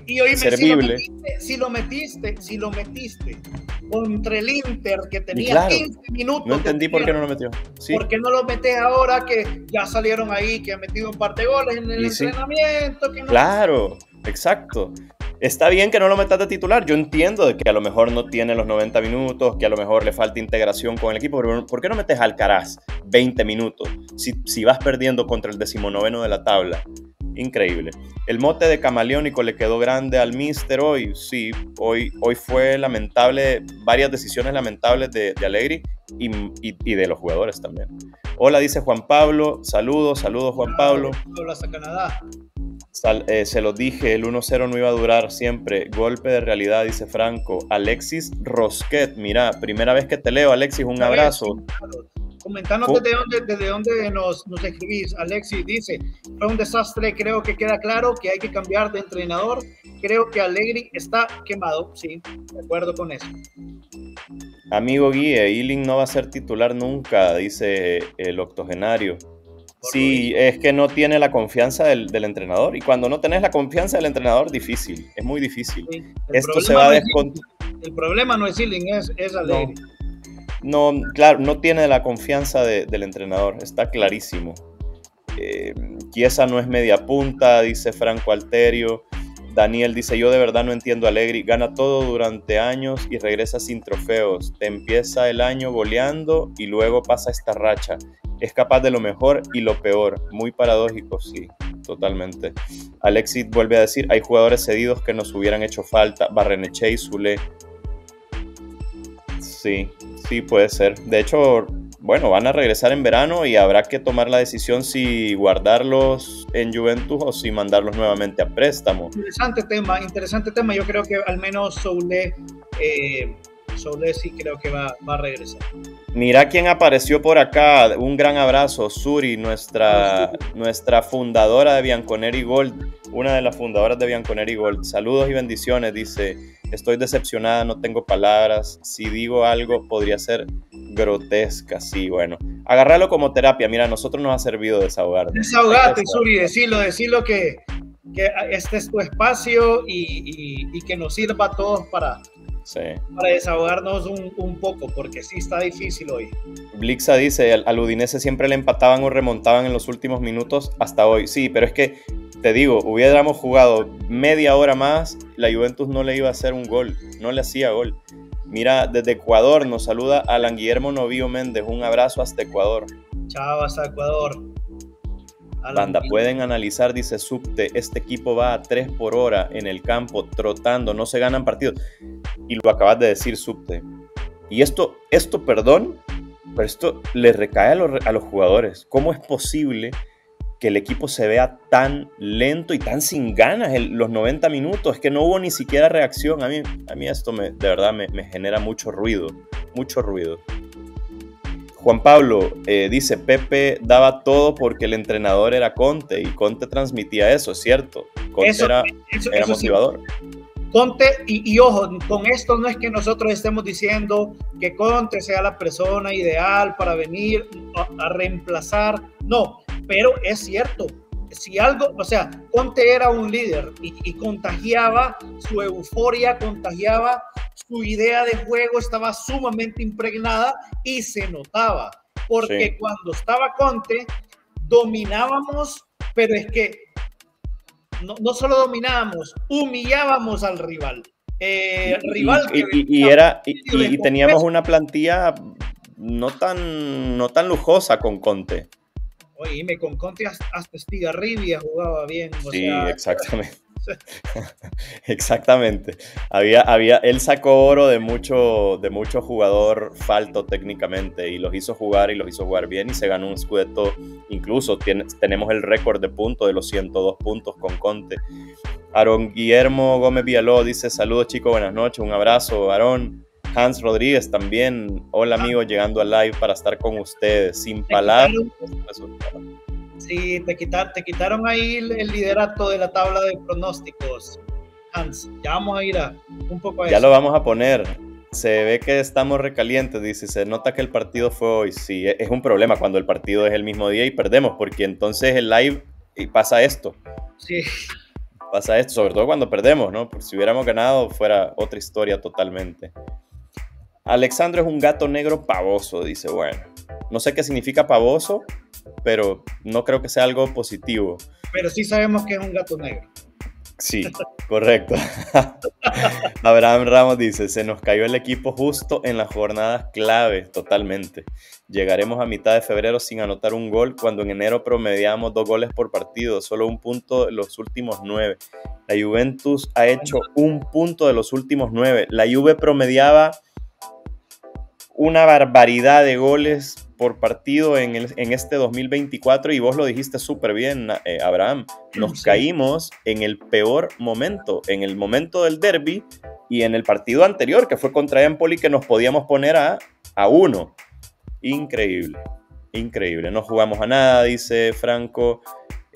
y, hoy servible. Si lo, metiste, si lo metiste, contra el Inter que tenía 15 minutos. No entendí por qué no lo metió. Sí. ¿Por qué no lo metes ahora que ya salieron ahí, que ha metido un par de goles en el entrenamiento? Claro, exacto. Está bien que no lo metas de titular. Yo entiendo de que a lo mejor no tiene los 90 minutos, que a lo mejor le falta integración con el equipo, pero ¿por qué no metes a Alcaraz 20 minutos si, si vas perdiendo contra el decimonoveno de la tabla? Increíble. El mote de camaleónico le quedó grande al Mister hoy. Sí, hoy, hoy fue lamentable, varias decisiones lamentables de, de Allegri y, y, de los jugadores también. Hola, dice Juan Pablo. Saludos, saludos Juan Pablo. Hola, Canadá. Eh, se lo dije, el 1-0 no iba a durar siempre. Golpe de realidad, dice Franco. Alexis Rosquet, mira, primera vez que te leo, Alexis, un abrazo. Comentanos desde dónde, desde dónde nos, nos escribís. Alexis dice, fue un desastre, creo que queda claro que hay que cambiar de entrenador. Creo que Allegri está quemado, sí, de acuerdo con eso. Amigo Guille, Ealing no va a ser titular nunca, dice el octogenario. Sí, es que no tiene la confianza del, entrenador. Y cuando no tenés la confianza del entrenador, difícil. Es muy difícil. Esto se va a descontar. el problema no es Zilling, es, es Alegre. No, claro, no tiene la confianza del entrenador. Está clarísimo. Eh, no es media punta, dice Franco Alterio. Daniel dice, yo de verdad no entiendo a Allegri, gana todo durante años y regresa sin trofeos, te empieza el año goleando y luego pasa esta racha es capaz de lo mejor y lo peor. Muy paradójico, sí, totalmente. Alexis vuelve a decir, hay jugadores cedidos que nos hubieran hecho falta. Barreneche y Zule. Sí, sí, puede ser. De hecho, bueno, van a regresar en verano y habrá que tomar la decisión si guardarlos en Juventus o si mandarlos nuevamente a préstamo. Interesante tema, interesante tema. Yo creo que al menos Soule eh, sí creo que va, a regresar. Mira quién apareció por acá. Un gran abrazo, Suri, nuestra, nuestra fundadora de Bianconeri Gold, una de las fundadoras de Bianconeri Gold. Saludos y bendiciones, dice. Estoy decepcionada, no tengo palabras. Si digo algo, podría ser grotesca. Sí, bueno. Agarrarlo como terapia. Mira, a nosotros nos ha servido desahogar. Desahogate, Suri, decirlo, decirlo que, que este es tu espacio y, y que nos sirva a todos para, para desahogarnos un, poco, porque sí está difícil hoy. Blixa dice, al, Udinese siempre le empataban o remontaban en los últimos minutos hasta hoy. Sí, pero es que, te digo, hubiéramos jugado media hora más, la Juventus no le iba a hacer un gol, no le hacía gol. Mira, desde Ecuador nos saluda Alan Guillermo Novío Méndez. Un abrazo hasta Ecuador. Chao, hasta Ecuador. Banda, pueden analizar, dice Subte, este equipo va a 3 por hora en el campo, trotando, no se ganan partidos. Y lo acabas de decir, Subte. Y esto, esto, perdón, pero esto le recae a los, a los jugadores. ¿Cómo es posible que el equipo se vea tan lento y tan sin ganas en los 90 minutos? Es que no hubo ni siquiera reacción. A mí, a mí esto me, de verdad me, me genera mucho ruido, mucho ruido. Juan Pablo eh, dice, Pepe daba todo porque el entrenador era Conte y Conte transmitía eso, es cierto. Conte era, motivador. Conte, y, ojo, con esto no es que nosotros estemos diciendo que Conte sea la persona ideal para venir a, reemplazar, no, pero es cierto, si algo, o sea, Conte era un líder y, y, contagiaba su euforia, contagiaba su idea de juego estaba sumamente impregnada y se notaba, porque cuando estaba Conte, dominábamos pero es que no, solo dominábamos, humillábamos al rival. Eh, rival y, era, y, teníamos una plantilla no tan, no tan lujosa con Conte. Oye, con Conte hasta, Stigarribia jugaba bien. sí, exactamente. Exactamente. Había, había, él sacó oro de mucho, de mucho jugador falto técnicamente y los hizo jugar y los hizo jugar bien y se ganó un scudetto. Incluso tenemos el récord de puntos de los 102 puntos con Conte. Aaron Guillermo Gómez Villaló dice saludos chicos, buenas noches, un abrazo. Aaron Hans Rodríguez también, hola ah. amigos, llegando al live para estar con ustedes. Sin palabras. Sí, te, te quitaron ahí el, liderato de la tabla de pronósticos, Hans. Ya vamos a ir a un poco a Ya lo vamos a poner. Se ve que estamos recalientes, dice. Se nota que el partido fue hoy. Sí, es un problema cuando el partido es el mismo día y perdemos, porque entonces el live y pasa esto. Sí. Pasa esto, sobre todo cuando perdemos, ¿no? Porque si hubiéramos ganado fuera otra historia totalmente. Alexandro es un gato negro pavoso, dice. Bueno, no sé qué significa pavoso, pero no creo que sea algo positivo. Pero sí sabemos que es un gato negro. Sí, correcto. Abraham Ramos dice, se nos cayó el equipo justo en las jornadas clave, totalmente. Llegaremos a mitad de febrero sin anotar un gol cuando en enero promediamos dos goles por partido, solo un punto de los últimos nueve. La Juventus ha hecho un punto de los últimos nueve. La Juve promediaba una barbaridad de goles por partido en, este 2024 y vos lo dijiste súper bien, eh, Abraham. Nos caímos en el peor momento, en el momento del derby y en el partido anterior que fue contra Empoli que nos podíamos poner a, a uno. Increíble, increíble. No jugamos a nada, dice Franco.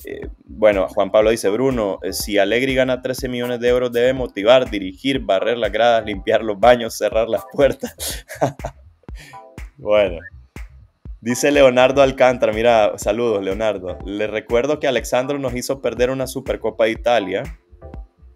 Eh, bueno, Juan Pablo dice, Bruno, eh, si Allegri gana 13 millones de euros debe motivar, dirigir, barrer las gradas, limpiar los baños, cerrar las puertas. bueno, Dice Leonardo Alcántara, mira, saludos Leonardo. Le recuerdo que Alexandro nos hizo perder una Supercopa de Italia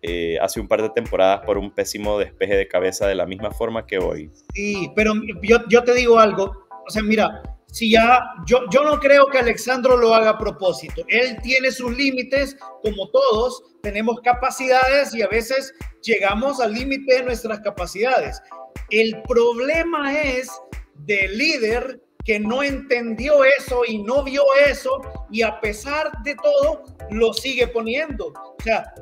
eh, hace un par de temporadas por un pésimo despeje de cabeza de la misma forma que hoy. Sí, pero yo, te digo algo, o sea, mira, si ya, yo, yo no creo que Alexandro lo haga a propósito. Él tiene sus límites, como todos, tenemos capacidades y a veces llegamos al límite de nuestras capacidades. El problema es del líder que no entendió eso y no vio eso y a pesar de todo lo sigue poniendo. O sea,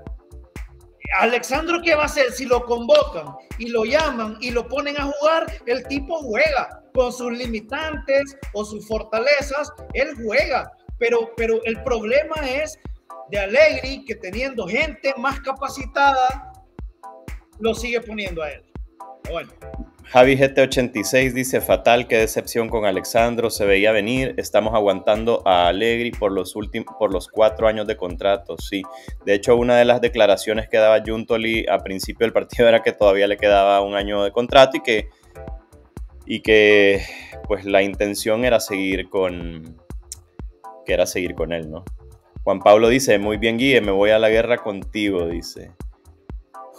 Alexandro, ¿qué va a hacer si lo convocan y lo llaman y lo ponen a jugar? El tipo juega con sus limitantes o sus fortalezas, él juega. Pero, pero el problema es de Alegri que teniendo gente más capacitada, lo sigue poniendo a él. Bueno. Javi GT86 dice, fatal, qué decepción con Alexandro, se veía venir, estamos aguantando a Allegri por los, por los cuatro años de contrato, sí. De hecho, una de las declaraciones que daba Juntoli a principio del partido era que todavía le quedaba un año de contrato y que, y que pues la intención era seguir con, que era seguir con él, ¿no? Juan Pablo dice, muy bien Guille, me voy a la guerra contigo, dice.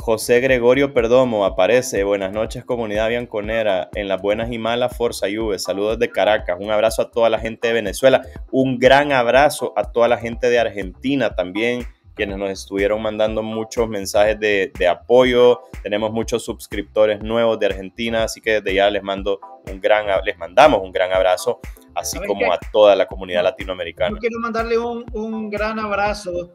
José Gregorio Perdomo aparece. Buenas noches, comunidad bianconera. En las buenas y malas, Forza Juve. Saludos de Caracas. Un abrazo a toda la gente de Venezuela. Un gran abrazo a toda la gente de Argentina también, quienes nos estuvieron mandando muchos mensajes de, apoyo. Tenemos muchos suscriptores nuevos de Argentina, así que desde ya les mando un gran, les mandamos un gran abrazo, así como a toda la comunidad latinoamericana. Yo quiero mandarle un, un gran abrazo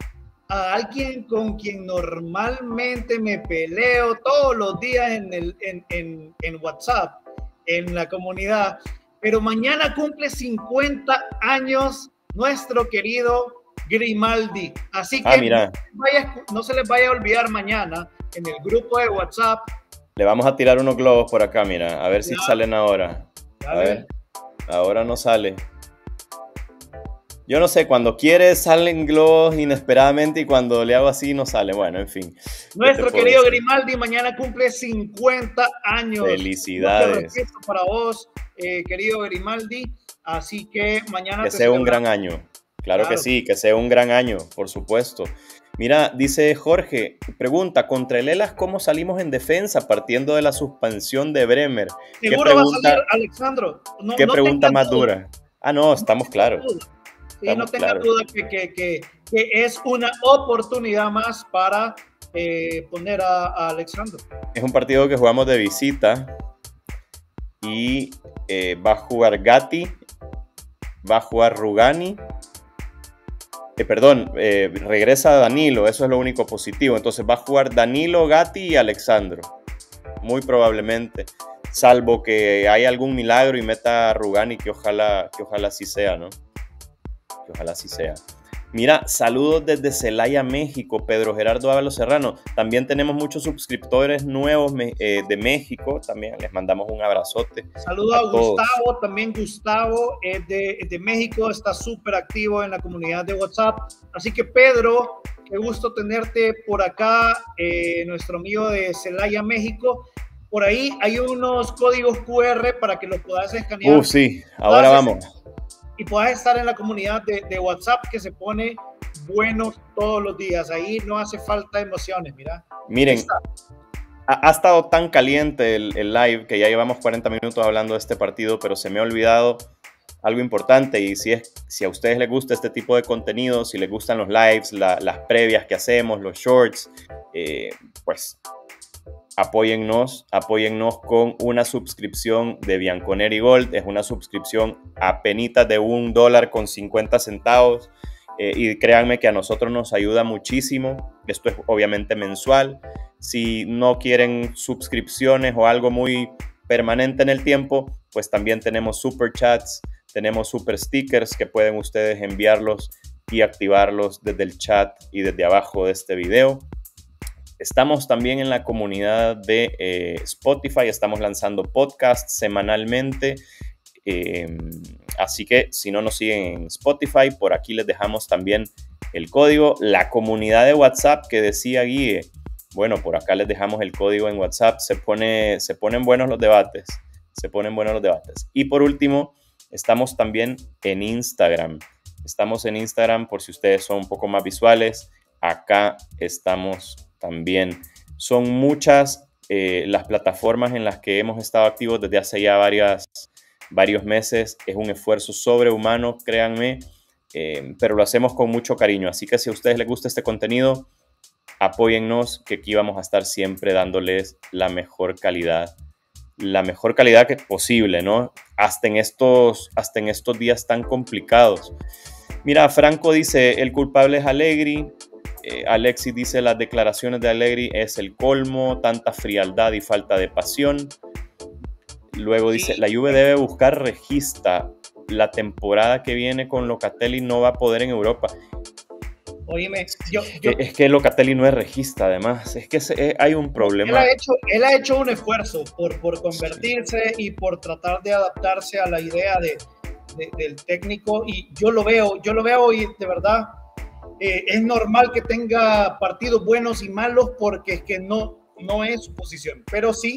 a alguien con quien normalmente me peleo todos los días en, el, en, en, WhatsApp, en la comunidad, pero mañana cumple 50 años nuestro querido Grimaldi. Así ah, que No, se les vaya a olvidar mañana en el grupo de WhatsApp. Le vamos a tirar unos globos por acá, mira, a ver si salen ahora. A ver, ahora no sale. Yo no sé, cuando quiere salen globos inesperadamente y cuando le hago así no sale. Bueno, en fin. Nuestro querido Grimaldi mañana cumple 50 años. Felicidades. para vos, eh, querido Grimaldi. Así que mañana... Que sea un gran año. Claro, que sí, que sea un gran año, por supuesto. Mira, dice Jorge, pregunta, contra el ELAS, ¿cómo salimos en defensa partiendo de la suspensión de Bremer? Seguro ¿Qué pregunta, va a salir Alexandro. ¿Qué pregunta más dura? Ah, no, estamos claros no tenga duda que, que es una oportunidad más para eh, poner a, a Alexandro. Es un partido que jugamos de visita y eh, va a jugar Gatti, va a jugar Rugani. Eh, perdón, regresa Danilo, eso es lo único positivo. Entonces va a jugar Danilo, Gatti y Alexandro. Muy probablemente. Salvo que haya algún milagro y meta a Rugani, que ojalá, que ojalá sí sea, ¿no? Que ojalá sí sea. Mira, saludos desde Celaya, México, Pedro Gerardo Ábalos Serrano. También tenemos muchos suscriptores nuevos eh, de México, también les mandamos un abrazote. Saludos a, Gustavo, también Gustavo es de, México, está súper activo en la comunidad de WhatsApp. Así que Pedro, qué gusto tenerte por acá, eh, nuestro amigo de Celaya, México. Por ahí hay unos códigos QR para que los puedas escanear. Uh, sí, ahora vamos y puedas estar en la comunidad de, WhatsApp que se pone bueno todos los días. Ahí no hace falta emociones, mira. Miren, ha, estado tan caliente el, live que ya llevamos 40 minutos hablando de este partido, pero se me ha olvidado algo importante y si, es, si a ustedes les gusta este tipo de contenido, si les gustan los lives, las previas que hacemos, los shorts, eh, pues apóyennos, apóyennos con una suscripción de Bianconeri Gold. Es una suscripción a penitas de un dólar con 50 centavos. Eh, y créanme que a nosotros nos ayuda muchísimo. Esto es obviamente mensual. Si no quieren suscripciones o algo muy permanente en el tiempo, pues también tenemos super chats, tenemos super stickers que pueden ustedes enviarlos y activarlos desde el chat y desde abajo de este video. Estamos también en la comunidad de eh, Spotify, estamos lanzando podcasts semanalmente. Em, así que si no nos siguen en Spotify, por aquí les dejamos también el código. La comunidad de WhatsApp que decía Guille, bueno, por acá les dejamos el código en WhatsApp. Se, se ponen buenos los debates. Se ponen buenos los debates. Y por último, estamos también en Instagram. Estamos en Instagram por si ustedes son un poco más visuales. Acá estamos también. Son muchas eh, las plataformas en las que hemos estado activos desde hace ya varios meses. Es un esfuerzo sobrehumano, créanme, eh, pero lo hacemos con mucho cariño. Así que si a ustedes les gusta este contenido, apóyennos, que aquí vamos a estar siempre dándoles la mejor calidad, la mejor calidad que posible, ¿no? Hasta en estos, hasta en estos días tan complicados. Mira, Franco dice, el culpable es Allegri, eh, Alexis dice las declaraciones de Allegri es el colmo, tanta frialdad y falta de pasión. Luego dice, la Juve debe buscar regista. La temporada que viene con Locatelli no va a poder en Europa. Oíme, Es que Locatelli no es regista, además. Es que eh, hay un problema. Él ha hecho, él ha hecho un esfuerzo por, por convertirse y por tratar de adaptarse a la idea de, del técnico. Y yo lo veo, yo lo veo y de verdad eh, es normal que tenga partidos buenos y malos porque es que no, no es su posición. Pero sí,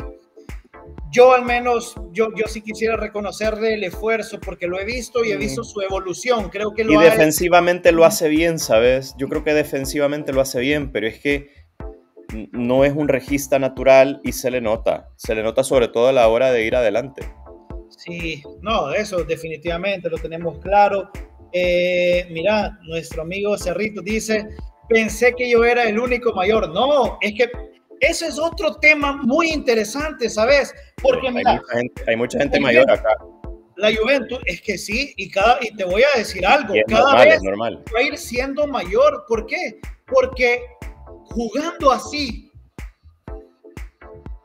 yo al menos, yo, yo sí quisiera reconocerle el esfuerzo porque lo he visto y he visto su evolución. Creo que lo y defensivamente lo hace bien, ¿sabes? Yo creo que defensivamente lo hace bien, pero es que no es un regista natural y se le nota. Se le nota sobre todo a la hora de ir adelante. Sí, no, eso definitivamente lo tenemos claro. Eh, mira, nuestro amigo Cerrito dice, pensé que yo era el único mayor. No, es que ese es otro tema muy interesante, ¿sabes? Porque mira, hay mucha gente, mayor acá. La Juventus, es que sí, y, cada, y te voy a decir algo, cada vez va a ir siendo mayor. ¿Por qué? Porque jugando así,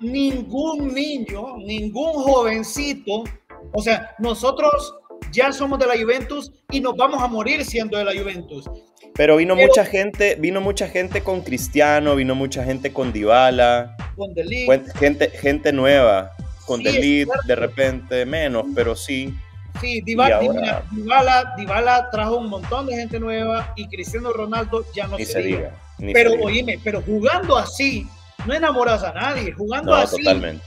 ningún niño, ningún jovencito, o sea, nosotros ya somos de la Juventus y nos vamos a morir siendo de la Juventus. Pero vino mucha gente, vino mucha gente con Cristiano, vino mucha gente con Dybala, con gente, gente nueva, con sí, de repente menos, pero sí. Sí, Dybala, Dybala, trajo un montón de gente nueva y Cristiano Ronaldo ya no se, diga. pero oíme, pero jugando así, no enamoras a nadie, jugando así,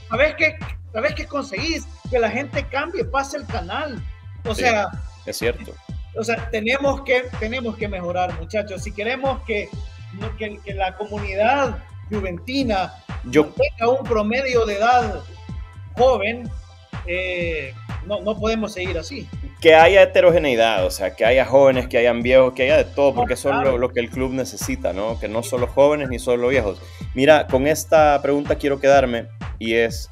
¿sabes qué, ¿sabes qué conseguís? Que la gente cambie, pase el canal. O sea, es cierto. O sea, tenemos que, tenemos que mejorar, muchachos. Si queremos que, que, la comunidad juventina Yo... tenga un promedio de edad joven, eh, no, no podemos seguir así. Que haya heterogeneidad, o sea, que haya jóvenes, que hayan viejos, que haya de todo, porque eso es lo, lo, que el club necesita, ¿no? Que no solo jóvenes ni solo viejos. Mira, con esta pregunta quiero quedarme y es,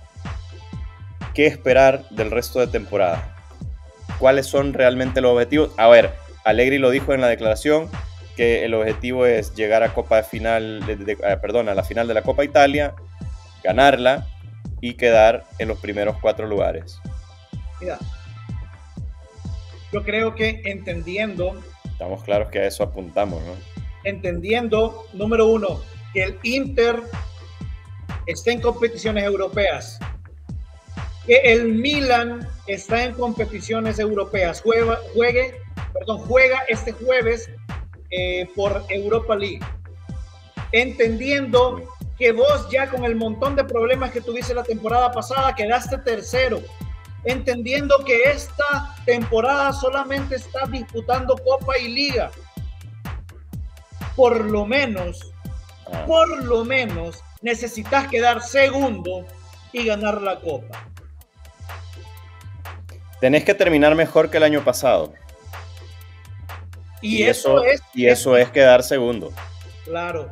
¿qué esperar del resto de temporada? ¿Cuáles son realmente los objetivos? A ver, Allegri lo dijo en la declaración, que el objetivo es llegar a Copa de Final, de, eh, perdón, a la final de la Copa Italia, ganarla y quedar en los primeros cuatro lugares. Mira, yo creo que entendiendo... Estamos claros que a eso apuntamos, ¿no? Entendiendo, número uno, que el Inter está en competiciones europeas, el Milan está en competiciones europeas, juega, juegue, perdón, juega este jueves eh, por Europa League. Entendiendo que vos ya con el montón de problemas que tuviste la temporada pasada quedaste tercero. Entendiendo que esta temporada solamente estás disputando Copa y Liga. Por lo menos, ah. por lo menos necesitas quedar segundo y ganar la Copa. Tenés que terminar mejor que el año pasado. Y, eso, es, y eso es quedar segundo. Claro,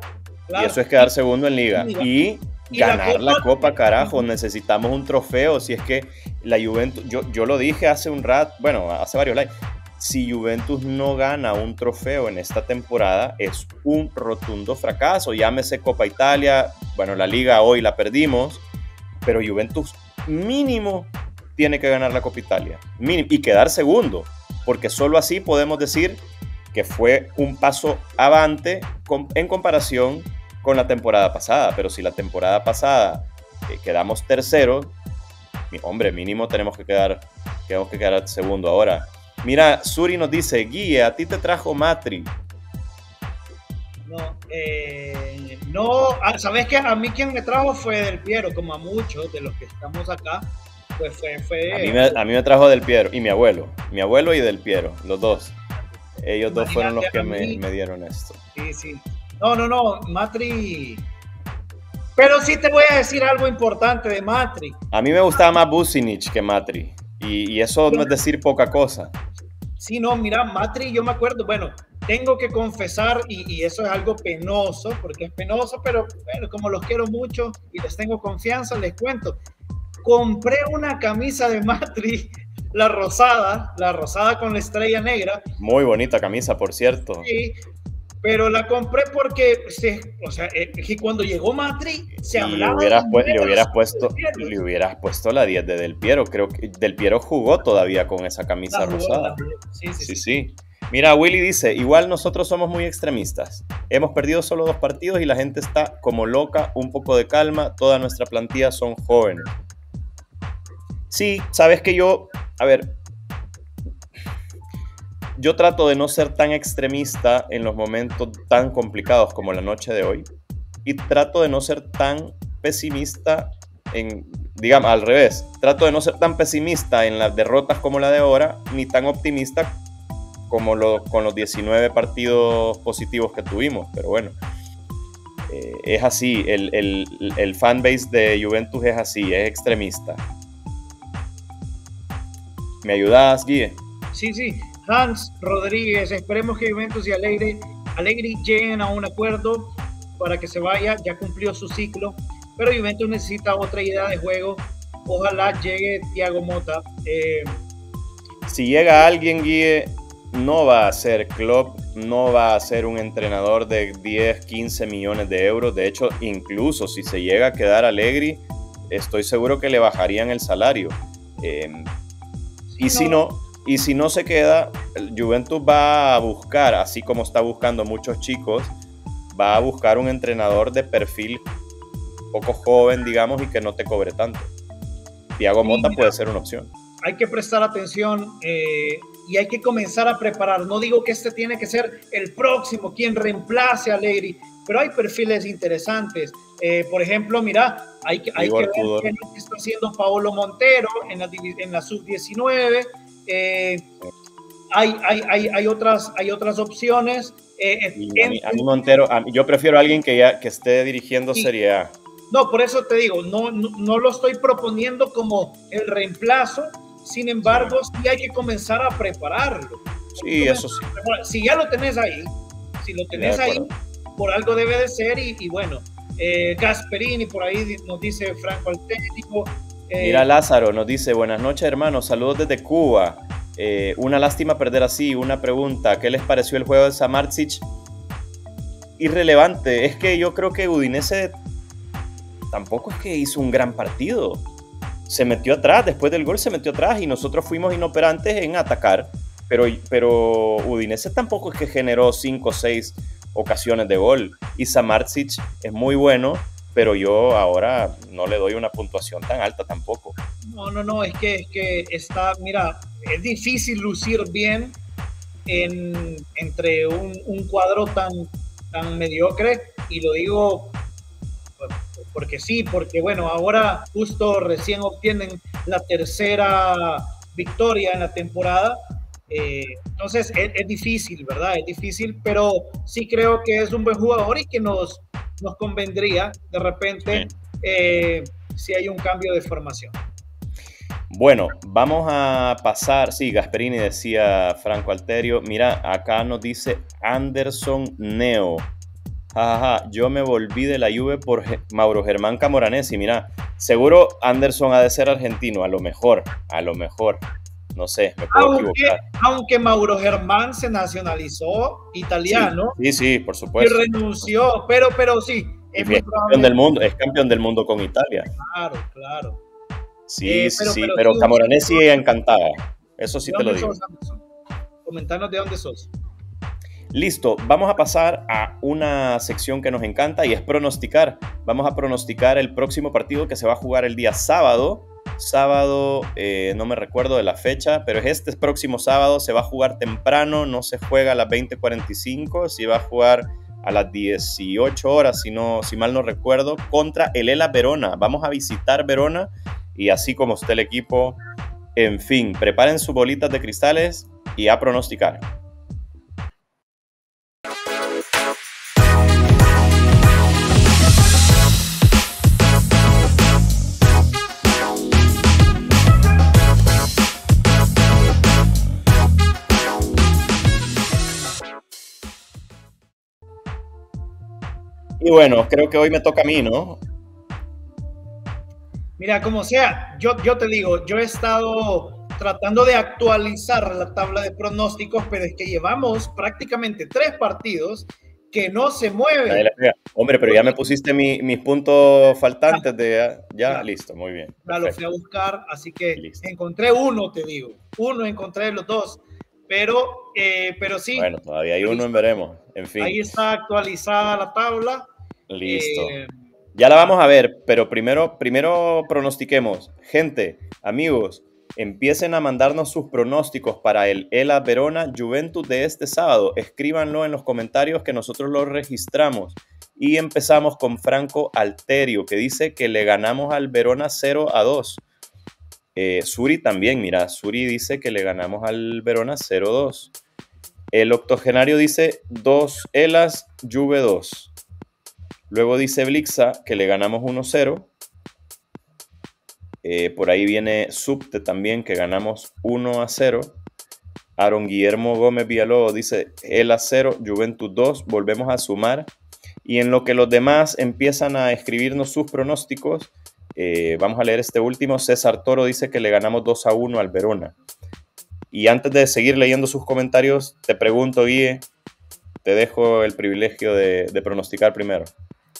Y eso es quedar segundo en liga. Y, ganar la copa, carajo. Necesitamos un trofeo. Si es que la Juventus, yo, yo lo dije hace un rato, bueno, hace varios likes. Si Juventus no gana un trofeo en esta temporada, es un rotundo fracaso. Llámese Copa Italia. Bueno, la liga hoy la perdimos, pero Juventus mínimo tiene que ganar la Copa Italia. Y quedar segundo, porque solo así podemos decir que fue un paso avante en comparación con la temporada pasada. Pero si la temporada pasada eh, quedamos tercero, hombre, mínimo tenemos que quedar, tenemos que quedar segundo ahora. Mira, Suri nos dice, Guille, a ti te trajo Matri. No, eh, no, ah, sabes que a mí quien me trajo fue Del Piero, como a muchos de los que estamos acá. Pues fue, fue... A, mí me, a mí me trajo Del Piero y mi abuelo, mi abuelo y Del Piero, los dos. Ellos dos fueron los que me, dieron esto. Sí, sí. No, no, no, Matri. Pero sí te voy a decir algo importante de Matri. A mí me gustaba más Bucinich que Matri. Y, eso no es decir poca cosa. Sí, no, mira, Matri, yo me acuerdo, bueno, tengo que confesar, y, y, eso es algo penoso, porque es penoso, pero bueno, como los quiero mucho y les tengo confianza, les cuento. Compré una camisa de Matri la rosada, la rosada con la estrella negra. Muy bonita camisa, por cierto. Sí, pero la compré porque, o sea, eh, cuando llegó Matri, se hablaba. Hubieras le, hubieras puesto, le hubieras puesto la 10 de Del Piero. Creo que Del Piero jugó todavía con esa camisa rosada. Sí sí, sí sí, Mira, Willy dice: Igual nosotros somos muy extremistas. Hemos perdido solo dos partidos y la gente está como loca, un poco de calma. Toda nuestra plantilla son jóvenes. Sí, sabes que yo a ver, yo trato de no ser tan extremista en los momentos tan complicados como la noche de hoy y trato de no ser tan pesimista en, digamos, al revés, trato de no ser tan pesimista en las derrotas como la de ahora, ni tan optimista como lo, con los 19 partidos positivos que tuvimos, pero bueno, eh, es así, el, el, el fanbase de Juventus es así, es extremista. ¿Me ayudas, Guille? Sí, sí. Hans Rodríguez, esperemos que Juventus y Alegre, Alegre lleguen a un acuerdo para que se vaya, ya cumplió su ciclo, pero Juventus necesita otra idea de juego. Ojalá llegue Thiago Mota. Eh, si llega alguien, Guille, no va a ser Klopp, no va a ser un entrenador de 10, 15 millones de euros. De hecho, incluso si se llega a quedar Alegri, estoy seguro que le bajarían el salario. Eh, y si no, y si no se queda, Juventus va a buscar, así como está buscando muchos chicos, va a buscar un entrenador de perfil poco joven, digamos, y que no te cobre tanto. Thiago Mota puede ser una opción. Hay que prestar atención eh, y hay que comenzar a preparar. No digo que este tiene que ser el próximo, quien reemplace a Allegri, pero hay perfiles interesantes. Eh, por ejemplo, mira, hay, hay que ver qué está haciendo Paolo Montero en la, en la sub-19. Eh, hay, hay, hay, otras, hay otras opciones. Eh, a, mí, Montero, yo prefiero a alguien que ya que esté dirigiendo Serie A. No, por eso te digo, no, no, no, lo estoy proponiendo como el reemplazo, Sin embargo, sí hay que comenzar a prepararlo. Sí, eso sí. Si ya lo tenés ahí, si lo tenés ahí, por algo debe de ser y, bueno, eh, Gasperini por ahí nos dice Franco al técnico. Eh, Mira Lázaro, nos dice, buenas noches hermanos, saludos desde Cuba. Eh, una lástima perder así, una pregunta, ¿qué les pareció el juego de Samardzic? Irrelevante, es que yo creo que Udinese tampoco es que hizo un gran partido. Se metió atrás, después del gol se metió atrás y nosotros fuimos inoperantes en atacar. Pero, pero Udinese tampoco es que generó 5 o 6 ocasiones de gol. Y Samardzic es muy bueno, pero yo ahora no le doy una puntuación tan alta tampoco. No, no, no, es que, es que está, mira, es difícil lucir bien en, entre un, un, cuadro tan, tan mediocre, y lo digo porque sí, porque bueno, ahora justo recién obtienen la tercera victoria en la temporada. Eh, entonces es, difícil, ¿verdad? Es difícil, pero sí creo que es un buen jugador y que nos, nos convendría de repente eh, si hay un cambio de formación. Bueno, vamos a pasar, sí, Gasperini decía Franco Alterio, mira, acá nos dice Anderson Neo, yo me volví de la Juve por Mauro Germán Camoranesi. Mira, seguro Anderson ha de ser argentino, a lo mejor, a lo mejor. No sé, me puedo aunque, equivocar. Aunque Mauro Germán se nacionalizó italiano. Sí, sí, por supuesto. Y renunció, pero, pero sí. Es, campeón del mundo, es campeón del mundo con Italia. Claro, claro. Sí, eh, sí, pero, Camoranesi encantada. Eso sí te lo digo. Comentanos de dónde sos. Listo, vamos a pasar a una sección que nos encanta y es pronosticar. Vamos a pronosticar el próximo partido que se va a jugar el día sábado. Sábado, eh, no me recuerdo de la fecha, pero es este próximo sábado, se va a jugar temprano, no se juega a las 20:45, se va a jugar a las 18 horas, si, no, si mal no recuerdo, contra el Ela Verona. Vamos a visitar Verona y así como está el equipo, en fin, preparen sus bolitas de cristales y a pronosticar. Y bueno, creo que hoy me toca a mí, ¿no? Mira, como sea, yo, yo te digo, yo he estado tratando de actualizar la tabla de pronósticos, pero es que llevamos prácticamente tres partidos que no se mueven. Hombre, pero ya me pusiste mis puntos faltantes de ya, listo, muy bien. Ya lo fui a buscar, así que encontré uno, te digo, uno encontré los dos, pero, eh, pero sí. Bueno, todavía hay uno en veremos, en fin. Ahí está actualizada la tabla Listo. Eh, ya la vamos a ver, pero primero, primero pronostiquemos. Gente, amigos, empiecen a mandarnos sus pronósticos para el Ela Verona Juventus de este sábado. Escríbanlo en los comentarios que nosotros lo registramos. Y empezamos con Franco Alterio, que dice que le ganamos al Verona 0 a 2. Eh, Suri también, mira, Suri dice que le ganamos al Verona 0 a 2. El octogenario dice 2 Elas, Juve 2. Luego dice Blixa que le ganamos 1-0. Eh, por ahí viene Subte también que ganamos 1 0. Aaron Guillermo Gómez Villalobos dice el a 0, Juventus 2, volvemos a sumar. Y en lo que los demás empiezan a escribirnos sus pronósticos, eh, vamos a leer este último. César Toro dice que le ganamos 2 a 1 al Verona. Y antes de seguir leyendo sus comentarios, te pregunto, Guille, te dejo el privilegio de pronosticar primero.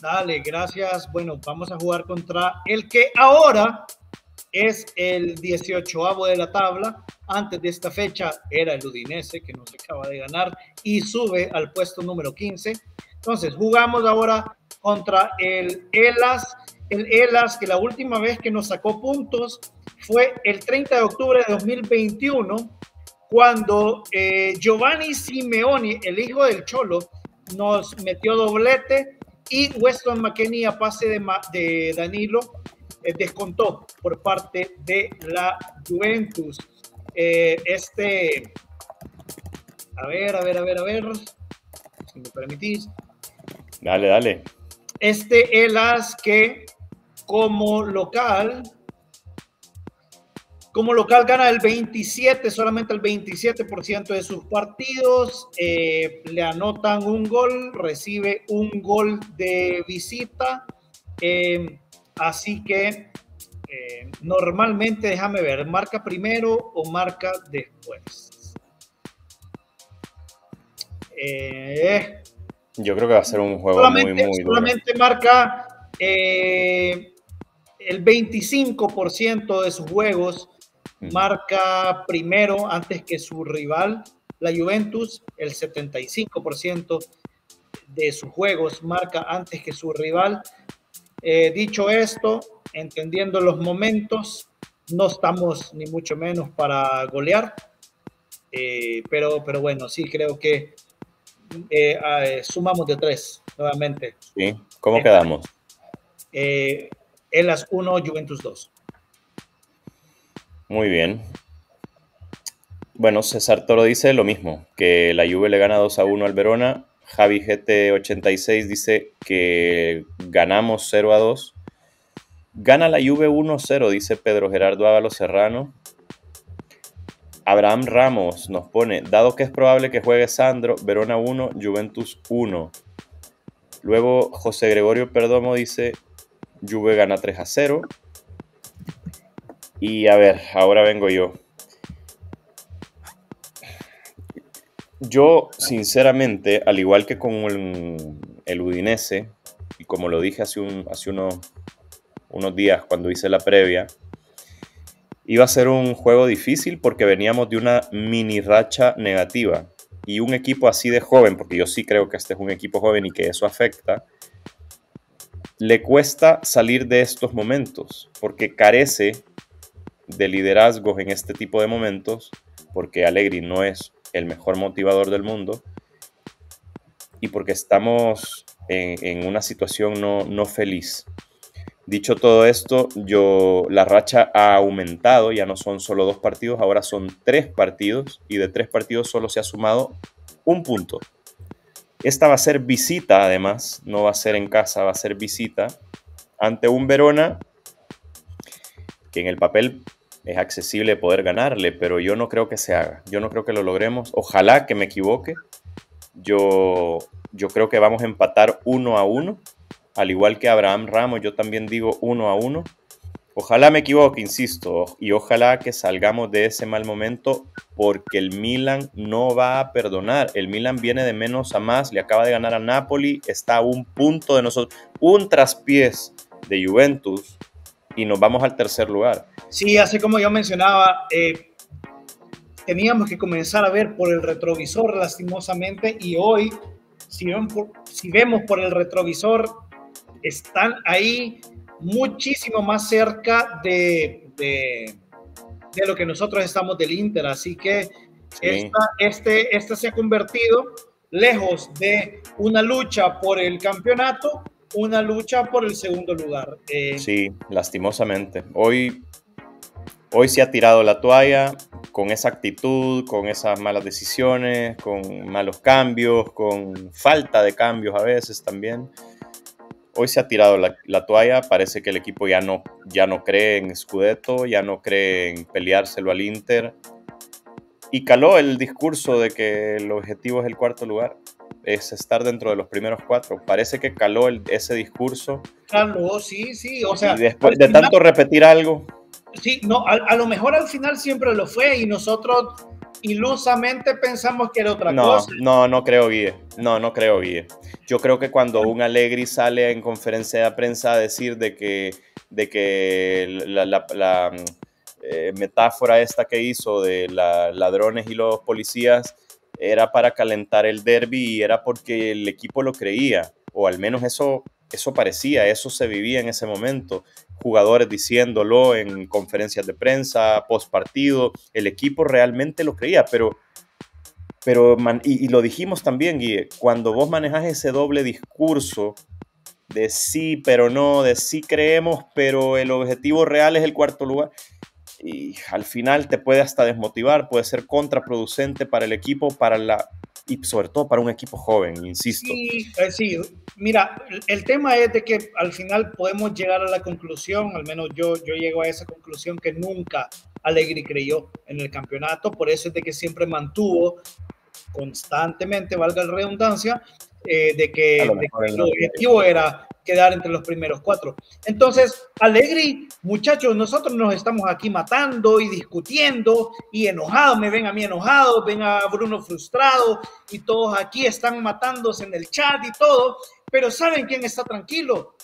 Dale, gracias. Bueno, vamos a jugar contra el que ahora es el 18avo de la tabla. Antes de esta fecha era el Udinese, que nos acaba de ganar y sube al puesto número 15. Entonces, jugamos ahora contra el Elas. El Elas, que la última vez que nos sacó puntos fue el 30 de octubre de 2021, cuando eh, Giovanni Simeoni, el hijo del Cholo, nos metió doblete y Weston McKenney a pase de, de Danilo eh, descontó por parte de la Juventus. Eh, este, a ver, a ver, a ver, a ver, si me permitís. Dale, dale. Este Elas que como local como local gana el 27, solamente el 27% de sus partidos. Eh, le anotan un gol, recibe un gol de visita. Eh, así que eh, normalmente, déjame ver, marca primero o marca después. Yo creo que va a ser un juego muy, muy duro. Solamente marca el 25% de sus juegos marca primero antes que su rival, la Juventus, el 75% de sus juegos marca antes que su rival. Eh, dicho esto, entendiendo los momentos, no estamos ni mucho menos para golear, eh, pero, pero bueno, sí creo que eh, ah, sumamos de tres nuevamente. Sí, ¿cómo quedamos? las 1, Juventus 2. Muy bien. Bueno, César Toro dice lo mismo, que la Juve le gana 2 a 1 al Verona. Javi GT86 dice que ganamos 0 a 2. Gana la Juve 1-0, dice Pedro Gerardo Ávalo Serrano. Abraham Ramos nos pone, dado que es probable que juegue Sandro, Verona 1, Juventus 1. Luego José Gregorio Perdomo dice, Juve gana 3 a 0. Y a ver, ahora vengo yo. Yo, sinceramente, al igual que con el, Udinese, y como lo dije hace, un, hace unos, unos días cuando hice la previa, iba a ser un juego difícil porque veníamos de una mini racha negativa. Y un equipo así de joven, porque yo sí creo que este es un equipo joven y que eso afecta, le cuesta salir de estos momentos porque carece de liderazgos en este tipo de momentos, porque Allegri no es el mejor motivador del mundo y porque estamos en, una situación no, no, feliz. Dicho todo esto, yo, la racha ha aumentado, ya no son solo dos partidos, ahora son tres partidos y de tres partidos solo se ha sumado un punto. Esta va a ser visita, además, no va a ser en casa, va a ser visita ante un Verona que en el papel es accesible poder ganarle, pero yo no creo que se haga. Yo no creo que lo logremos. Ojalá que me equivoque. Yo, yo creo que vamos a empatar uno a uno. Al igual que Abraham Ramos, yo también digo uno a uno. Ojalá me equivoque, insisto, y ojalá que salgamos de ese mal momento porque el Milan no va a perdonar. El Milan viene de menos a más, le acaba de ganar a Napoli, está a un punto de nosotros, un traspiés de Juventus y nos vamos al tercer lugar. Sí, así como yo mencionaba, eh, teníamos que comenzar a ver por el retrovisor lastimosamente y hoy, si, si vemos por el retrovisor, están ahí muchísimo más cerca de, de, lo que nosotros estamos del Inter. Así que este, este se ha convertido lejos de una lucha por el campeonato una lucha por el segundo lugar. Eh, sí, lastimosamente. Hoy, hoy se ha tirado la toalla con esa actitud, con esas malas decisiones, con malos cambios, con falta de cambios a veces también. Hoy se ha tirado la, toalla, parece que el equipo ya no, ya no cree en Scudetto, ya no cree en peleárselo al Inter. Y caló el discurso de que el objetivo es el cuarto lugar es estar dentro de los primeros cuatro. Parece que caló ese discurso. Caló, sí, sí. O sea, y después de tanto repetir algo. Sí, no, a, lo mejor al final siempre lo fue y nosotros ilusamente pensamos que era otra cosa. No, no creo, Guille. No, no creo, Guille. Yo creo que cuando un Alegri sale en conferencia de prensa a decir de que, de que la, eh, metáfora esta que hizo de ladrones y los policías era para calentar el derby y era porque el equipo lo creía, o al menos eso, eso parecía, eso se vivía en ese momento. Jugadores diciéndolo en conferencias de prensa, post partido, el equipo realmente lo creía, pero, pero y, lo dijimos también, Guille, cuando vos manejas ese doble discurso de sí, pero no, de sí creemos, pero el objetivo real es el cuarto lugar, y al final te puede hasta desmotivar, puede ser contraproducente para el equipo, para la y sobre todo para un equipo joven, insisto. Sí, eh, sí, mira, el tema es de que al final podemos llegar a la conclusión, al menos yo, yo llego a esa conclusión que nunca Allegri creyó en el campeonato, por eso es de que siempre mantuvo constantemente, valga la redundancia, eh, de que, el objetivo era quedar entre los primeros cuatro. Entonces, Allegri, muchachos, nosotros nos estamos aquí matando y discutiendo y enojados, me ven a mí enojado, ven a Bruno frustrado y todos aquí están matándose en el chat y todo, pero ¿saben quién está tranquilo?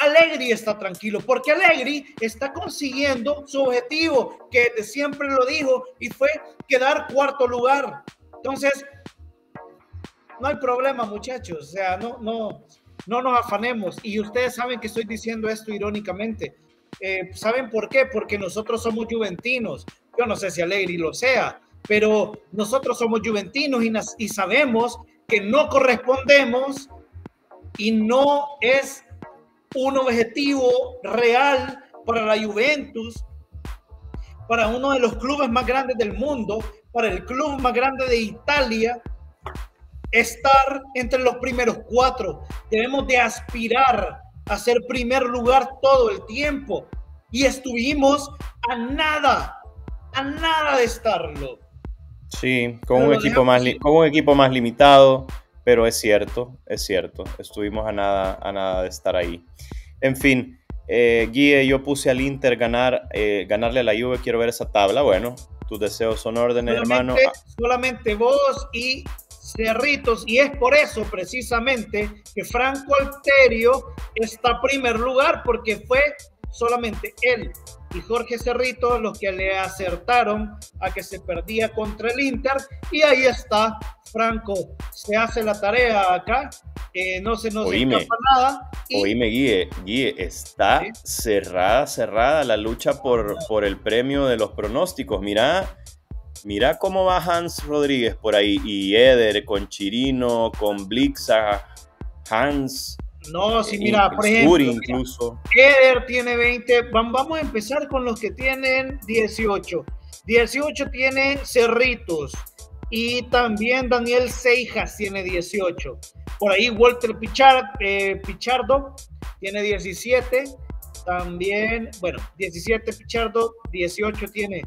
Alegri está tranquilo, porque Alegri está consiguiendo su objetivo, que siempre lo dijo, y fue quedar cuarto lugar. Entonces, no hay problema, muchachos. O sea, no, no, no nos afanemos. Y ustedes saben que estoy diciendo esto irónicamente. Eh, ¿Saben por qué? Porque nosotros somos juventinos. Yo no sé si Alegri lo sea, pero nosotros somos juventinos y, y sabemos que no correspondemos y no es un objetivo real para la Juventus, para uno de los clubes más grandes del mundo, para el club más grande de Italia, estar entre los primeros cuatro. Debemos de aspirar a ser primer lugar todo el tiempo. Y estuvimos a nada, a nada de estarlo. Sí, con un, equipo más, con un equipo más limitado, pero es cierto, es cierto, estuvimos a nada, a nada de estar ahí. En fin, eh, Guille, yo puse al Inter ganar, eh, ganarle a la Juve, quiero ver esa tabla, bueno, tus deseos son órdenes, hermano. Solamente vos y Cerritos, y es por eso precisamente que Franco Alterio está primer lugar, porque fue solamente él y Jorge Cerrito los que le acertaron a que se perdía contra el Inter y ahí está Franco. Se hace la tarea acá eh, no se nos oíme, nada oíme Guille, Guille está cerrada cerrada la lucha por, por el premio de los pronósticos. Mira mira cómo va Hans Rodríguez por ahí y Eder con Chirino con Blixa Hans no, sí, mira, por ejemplo, incluso. Eder tiene 20. Vamos a empezar con los que tienen 18. 18 tienen Cerritos. Y también Daniel Seijas tiene 18. Por ahí Walter Pichard, eh, Pichardo tiene 17. También, bueno, 17 Pichardo, 18 tiene,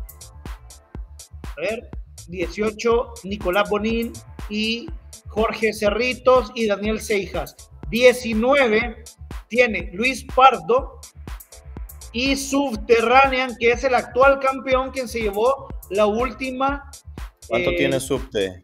a ver, 18 Nicolás Bonín y Jorge Cerritos y Daniel Seijas. 19 tiene Luis Pardo y Subterranean, que es el actual campeón quien se llevó la última. ¿Cuánto eh, tiene Subte?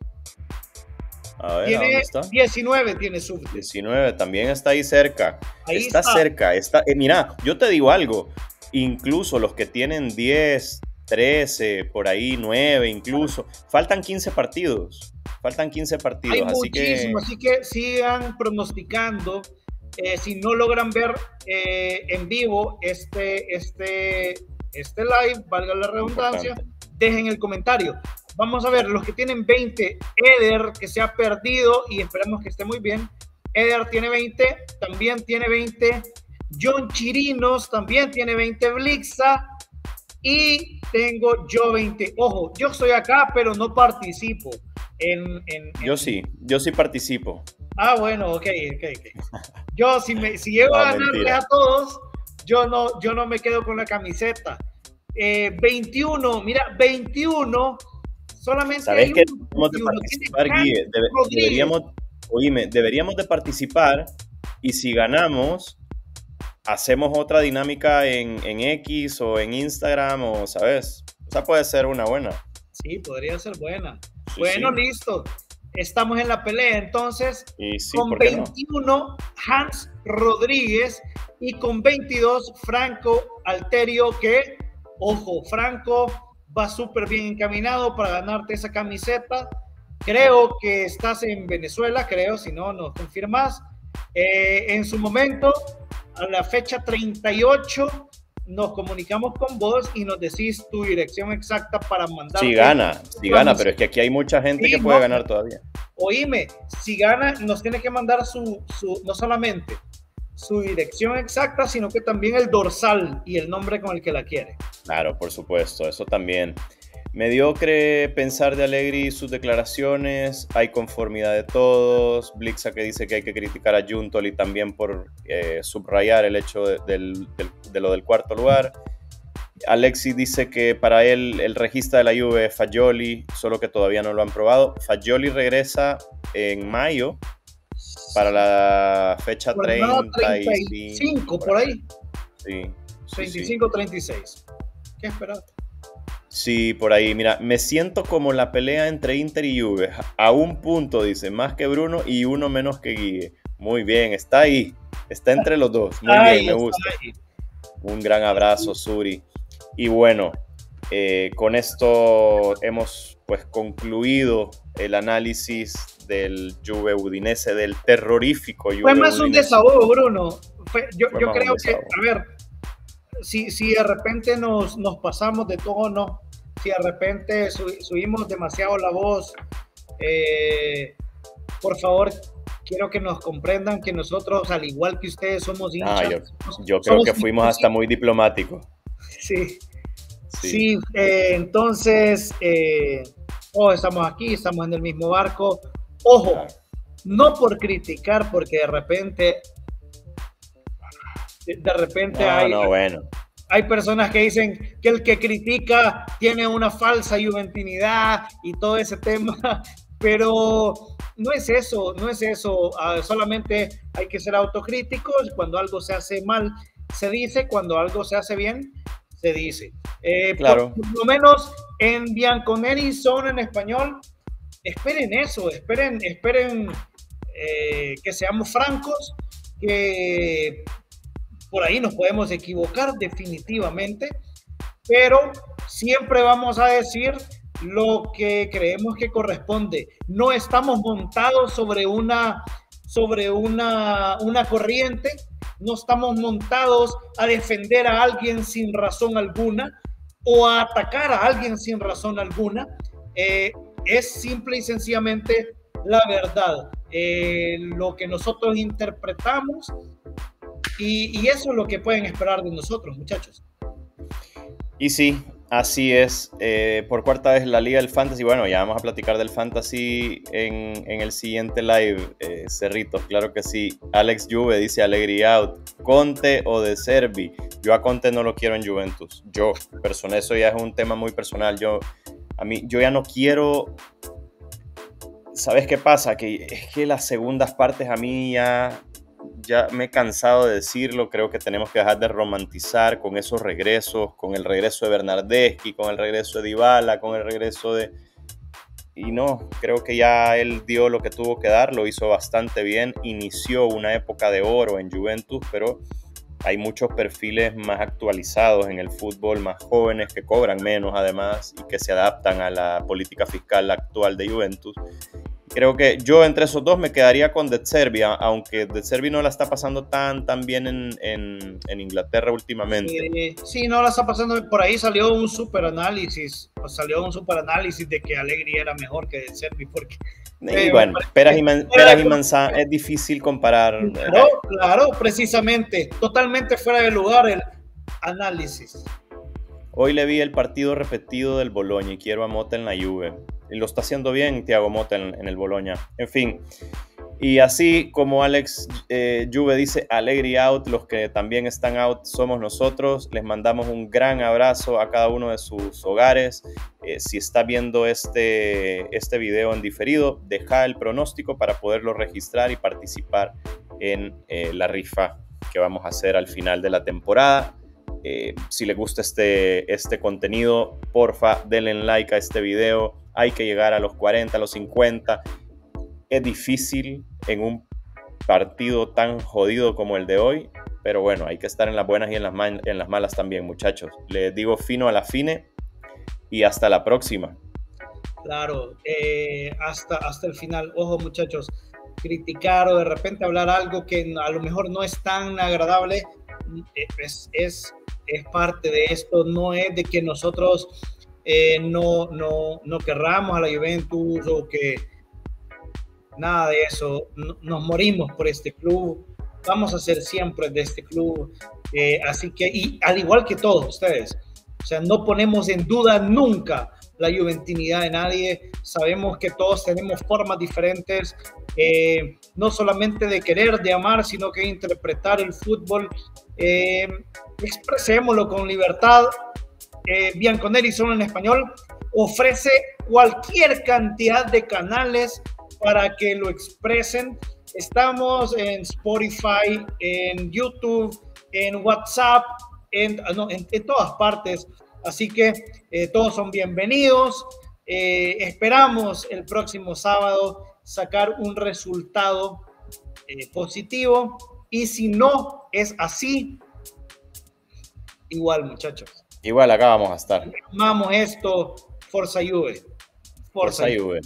A ver, tiene está? 19 tiene Subte. 19, también está ahí cerca. está, cerca. Está, eh, mira, yo te digo algo. Incluso los que tienen 10, 13, por ahí 9 incluso, faltan 15 partidos. Faltan 15 partidos. Hay así que... así que sigan pronosticando. Eh, si no logran ver eh, en vivo este, este, este live, valga la redundancia, dejen el comentario. Vamos a ver, los que tienen 20, Eder, que se ha perdido y esperamos que esté muy bien. Eder tiene 20, también tiene 20. John Chirinos también tiene 20. Blixa y tengo yo 20. Ojo, yo estoy acá, pero no participo. En, Yo sí, yo sí participo. Ah, bueno, ok, ok, ok. Yo, si, me, si llego a ganarle a todos, yo no, yo no me quedo con la camiseta. 21, eh, mira, 21, solamente ¿Sabes que deberíamos de participar, Guille? deberíamos, oíme, deberíamos de participar y si ganamos, hacemos otra dinámica en, en X o en Instagram o, ¿sabes? Esa puede ser una buena. Sí, podría ser buena bueno, listo. Estamos en la pelea entonces. con 21 Hans Rodríguez y con 22 Franco Alterio que, ojo, Franco va súper bien encaminado para ganarte esa camiseta. Creo que estás en Venezuela, creo, si no, nos confirmas. Eh, en su momento, a la fecha 38, nos comunicamos con vos y nos decís tu dirección exacta para mandar. Si gana, si gana, pero es que aquí hay mucha gente que puede ganar todavía. Oíme, si gana, nos tiene que mandar su, su, no solamente su dirección exacta, sino que también el dorsal y el nombre con el que la quiere. Claro, por supuesto, eso también. Mediocre pensar de Allegri y sus declaraciones, hay conformidad de todos, Blixa que dice que hay que criticar a Juntoli también por eh, subrayar el hecho de, lo del cuarto lugar. Alexi dice que para él el registro de la Juve es Fagioli, solo que todavía no lo han probado. Fagioli regresa en mayo para la fecha 35, por ahí. Sí. 25, 36. ¿Qué esperas? Sí, por ahí. Mira, me siento como la pelea entre Inter y Juve. A un punto, dice, más que Bruno y uno menos que Guille. Muy bien, está ahí. Está entre los dos. Muy bien, me gusta. Un gran abrazo, Suri. Y bueno, eh, con esto hemos pues concluido el análisis del Juve Udinese, del terrorífico Juve Fue más un desahogo, Bruno. yo, yo creo que, a ver, si, si de repente nos, nos pasamos de tono, si de repente subimos demasiado la voz, eh, por favor, quiero que nos comprendan que nosotros, al igual que ustedes, somos ah, hinchas. yo, creo que fuimos hasta muy diplomáticos. Sí. Sí, eh, entonces, eh, oh, estamos aquí, estamos en el mismo barco. Ojo, no por criticar, porque de repente de repente hay, bueno. hay personas que dicen que el que critica tiene una falsa juventinidad y todo ese tema, pero no es eso, no es eso. Ah, solamente hay que ser autocríticos. Cuando algo se hace mal, se dice. Cuando algo se hace bien, se dice. Eh, claro. Por, lo menos en Bianconeri son en español. Esperen eso, esperen, esperen eh, que seamos francos, que por ahí nos podemos equivocar definitivamente, pero siempre vamos a decir lo que creemos que corresponde. No estamos montados sobre una, sobre una, una corriente, no estamos montados a defender a alguien sin razón alguna o a atacar a alguien sin razón alguna. Eh, es simple y sencillamente la verdad. Eh, lo que nosotros interpretamos y, eso es lo que pueden esperar de nosotros, muchachos. Y sí, Así es, eh, por cuarta vez la Liga del Fantasy. Bueno, ya vamos a platicar del Fantasy en, el siguiente live, eh, Cerritos, claro que sí. Alex Juve dice Alegría Out, Conte o de Servi. Yo a Conte no lo quiero en Juventus. Yo, personal, eso ya es un tema muy personal. Yo, a mí, yo ya no quiero. ¿Sabes qué pasa? Que es que las segundas partes a mí ya ya me he cansado de decirlo, creo que tenemos que dejar de romantizar con esos regresos, con el regreso de Bernardeschi, con el regreso de Dybala, con el regreso de... Y no, creo que ya él dio lo que tuvo que dar, lo hizo bastante bien, inició una época de oro en Juventus, pero hay muchos perfiles más actualizados en el fútbol, más jóvenes que cobran menos además y que se adaptan a la política fiscal actual de Juventus Creo que yo entre esos dos me quedaría con De Serbia, aunque De Serbia no la está pasando tan, tan bien en, en, Inglaterra últimamente. Sí, no la está pasando. Por ahí salió un super análisis, salió un super análisis de que Alegri era mejor que De Serbia, porque. Y bueno, peras y, peras y manzanas, es difícil comparar. Claro, claro, precisamente, totalmente fuera de lugar el análisis. Hoy le vi el partido repetido del Boloña y quiero a Mota en la Juve lo está haciendo bien Thiago Motta en, el Boloña. En fin, y así como Alex eh, Juve dice, Alegri out, los que también están out somos nosotros. Les mandamos un gran abrazo a cada uno de sus hogares. Eh, si está viendo este, este video en diferido, deja el pronóstico para poderlo registrar y participar en eh, la rifa que vamos a hacer al final de la temporada. Si les gusta este, este contenido, porfa, denle like a este video hay que llegar a los 40, a los 50. Es difícil en un partido tan jodido como el de hoy, pero bueno, hay que estar en las buenas y en las, en las malas también, muchachos. Les digo fino a la fine y hasta la próxima. Claro, eh, hasta, hasta el final. Ojo, muchachos, criticar o de repente hablar algo que a lo mejor no es tan agradable es, es, es parte de esto, no es de que nosotros eh, no, no, no querramos a la Juventus o que nada de eso. nos morimos por este club. Vamos a ser siempre de este club. Eh, así que, y al igual que todos ustedes, o sea, no ponemos en duda nunca la juventinidad de nadie. Sabemos que todos tenemos formas diferentes, eh, no solamente de querer, de amar, sino que interpretar el fútbol. Expresémoslo con libertad, eh, Bianconeri solo en español, ofrece cualquier cantidad de canales para que lo expresen. Estamos en Spotify, en YouTube, en WhatsApp, en, ah, en, todas partes. Así que eh, todos son bienvenidos. Eh, esperamos el próximo sábado sacar un resultado eh, positivo. Y si no es así, igual muchachos. Igual acá vamos a estar. Amamos esto. Forza Juve. Forza, Juve.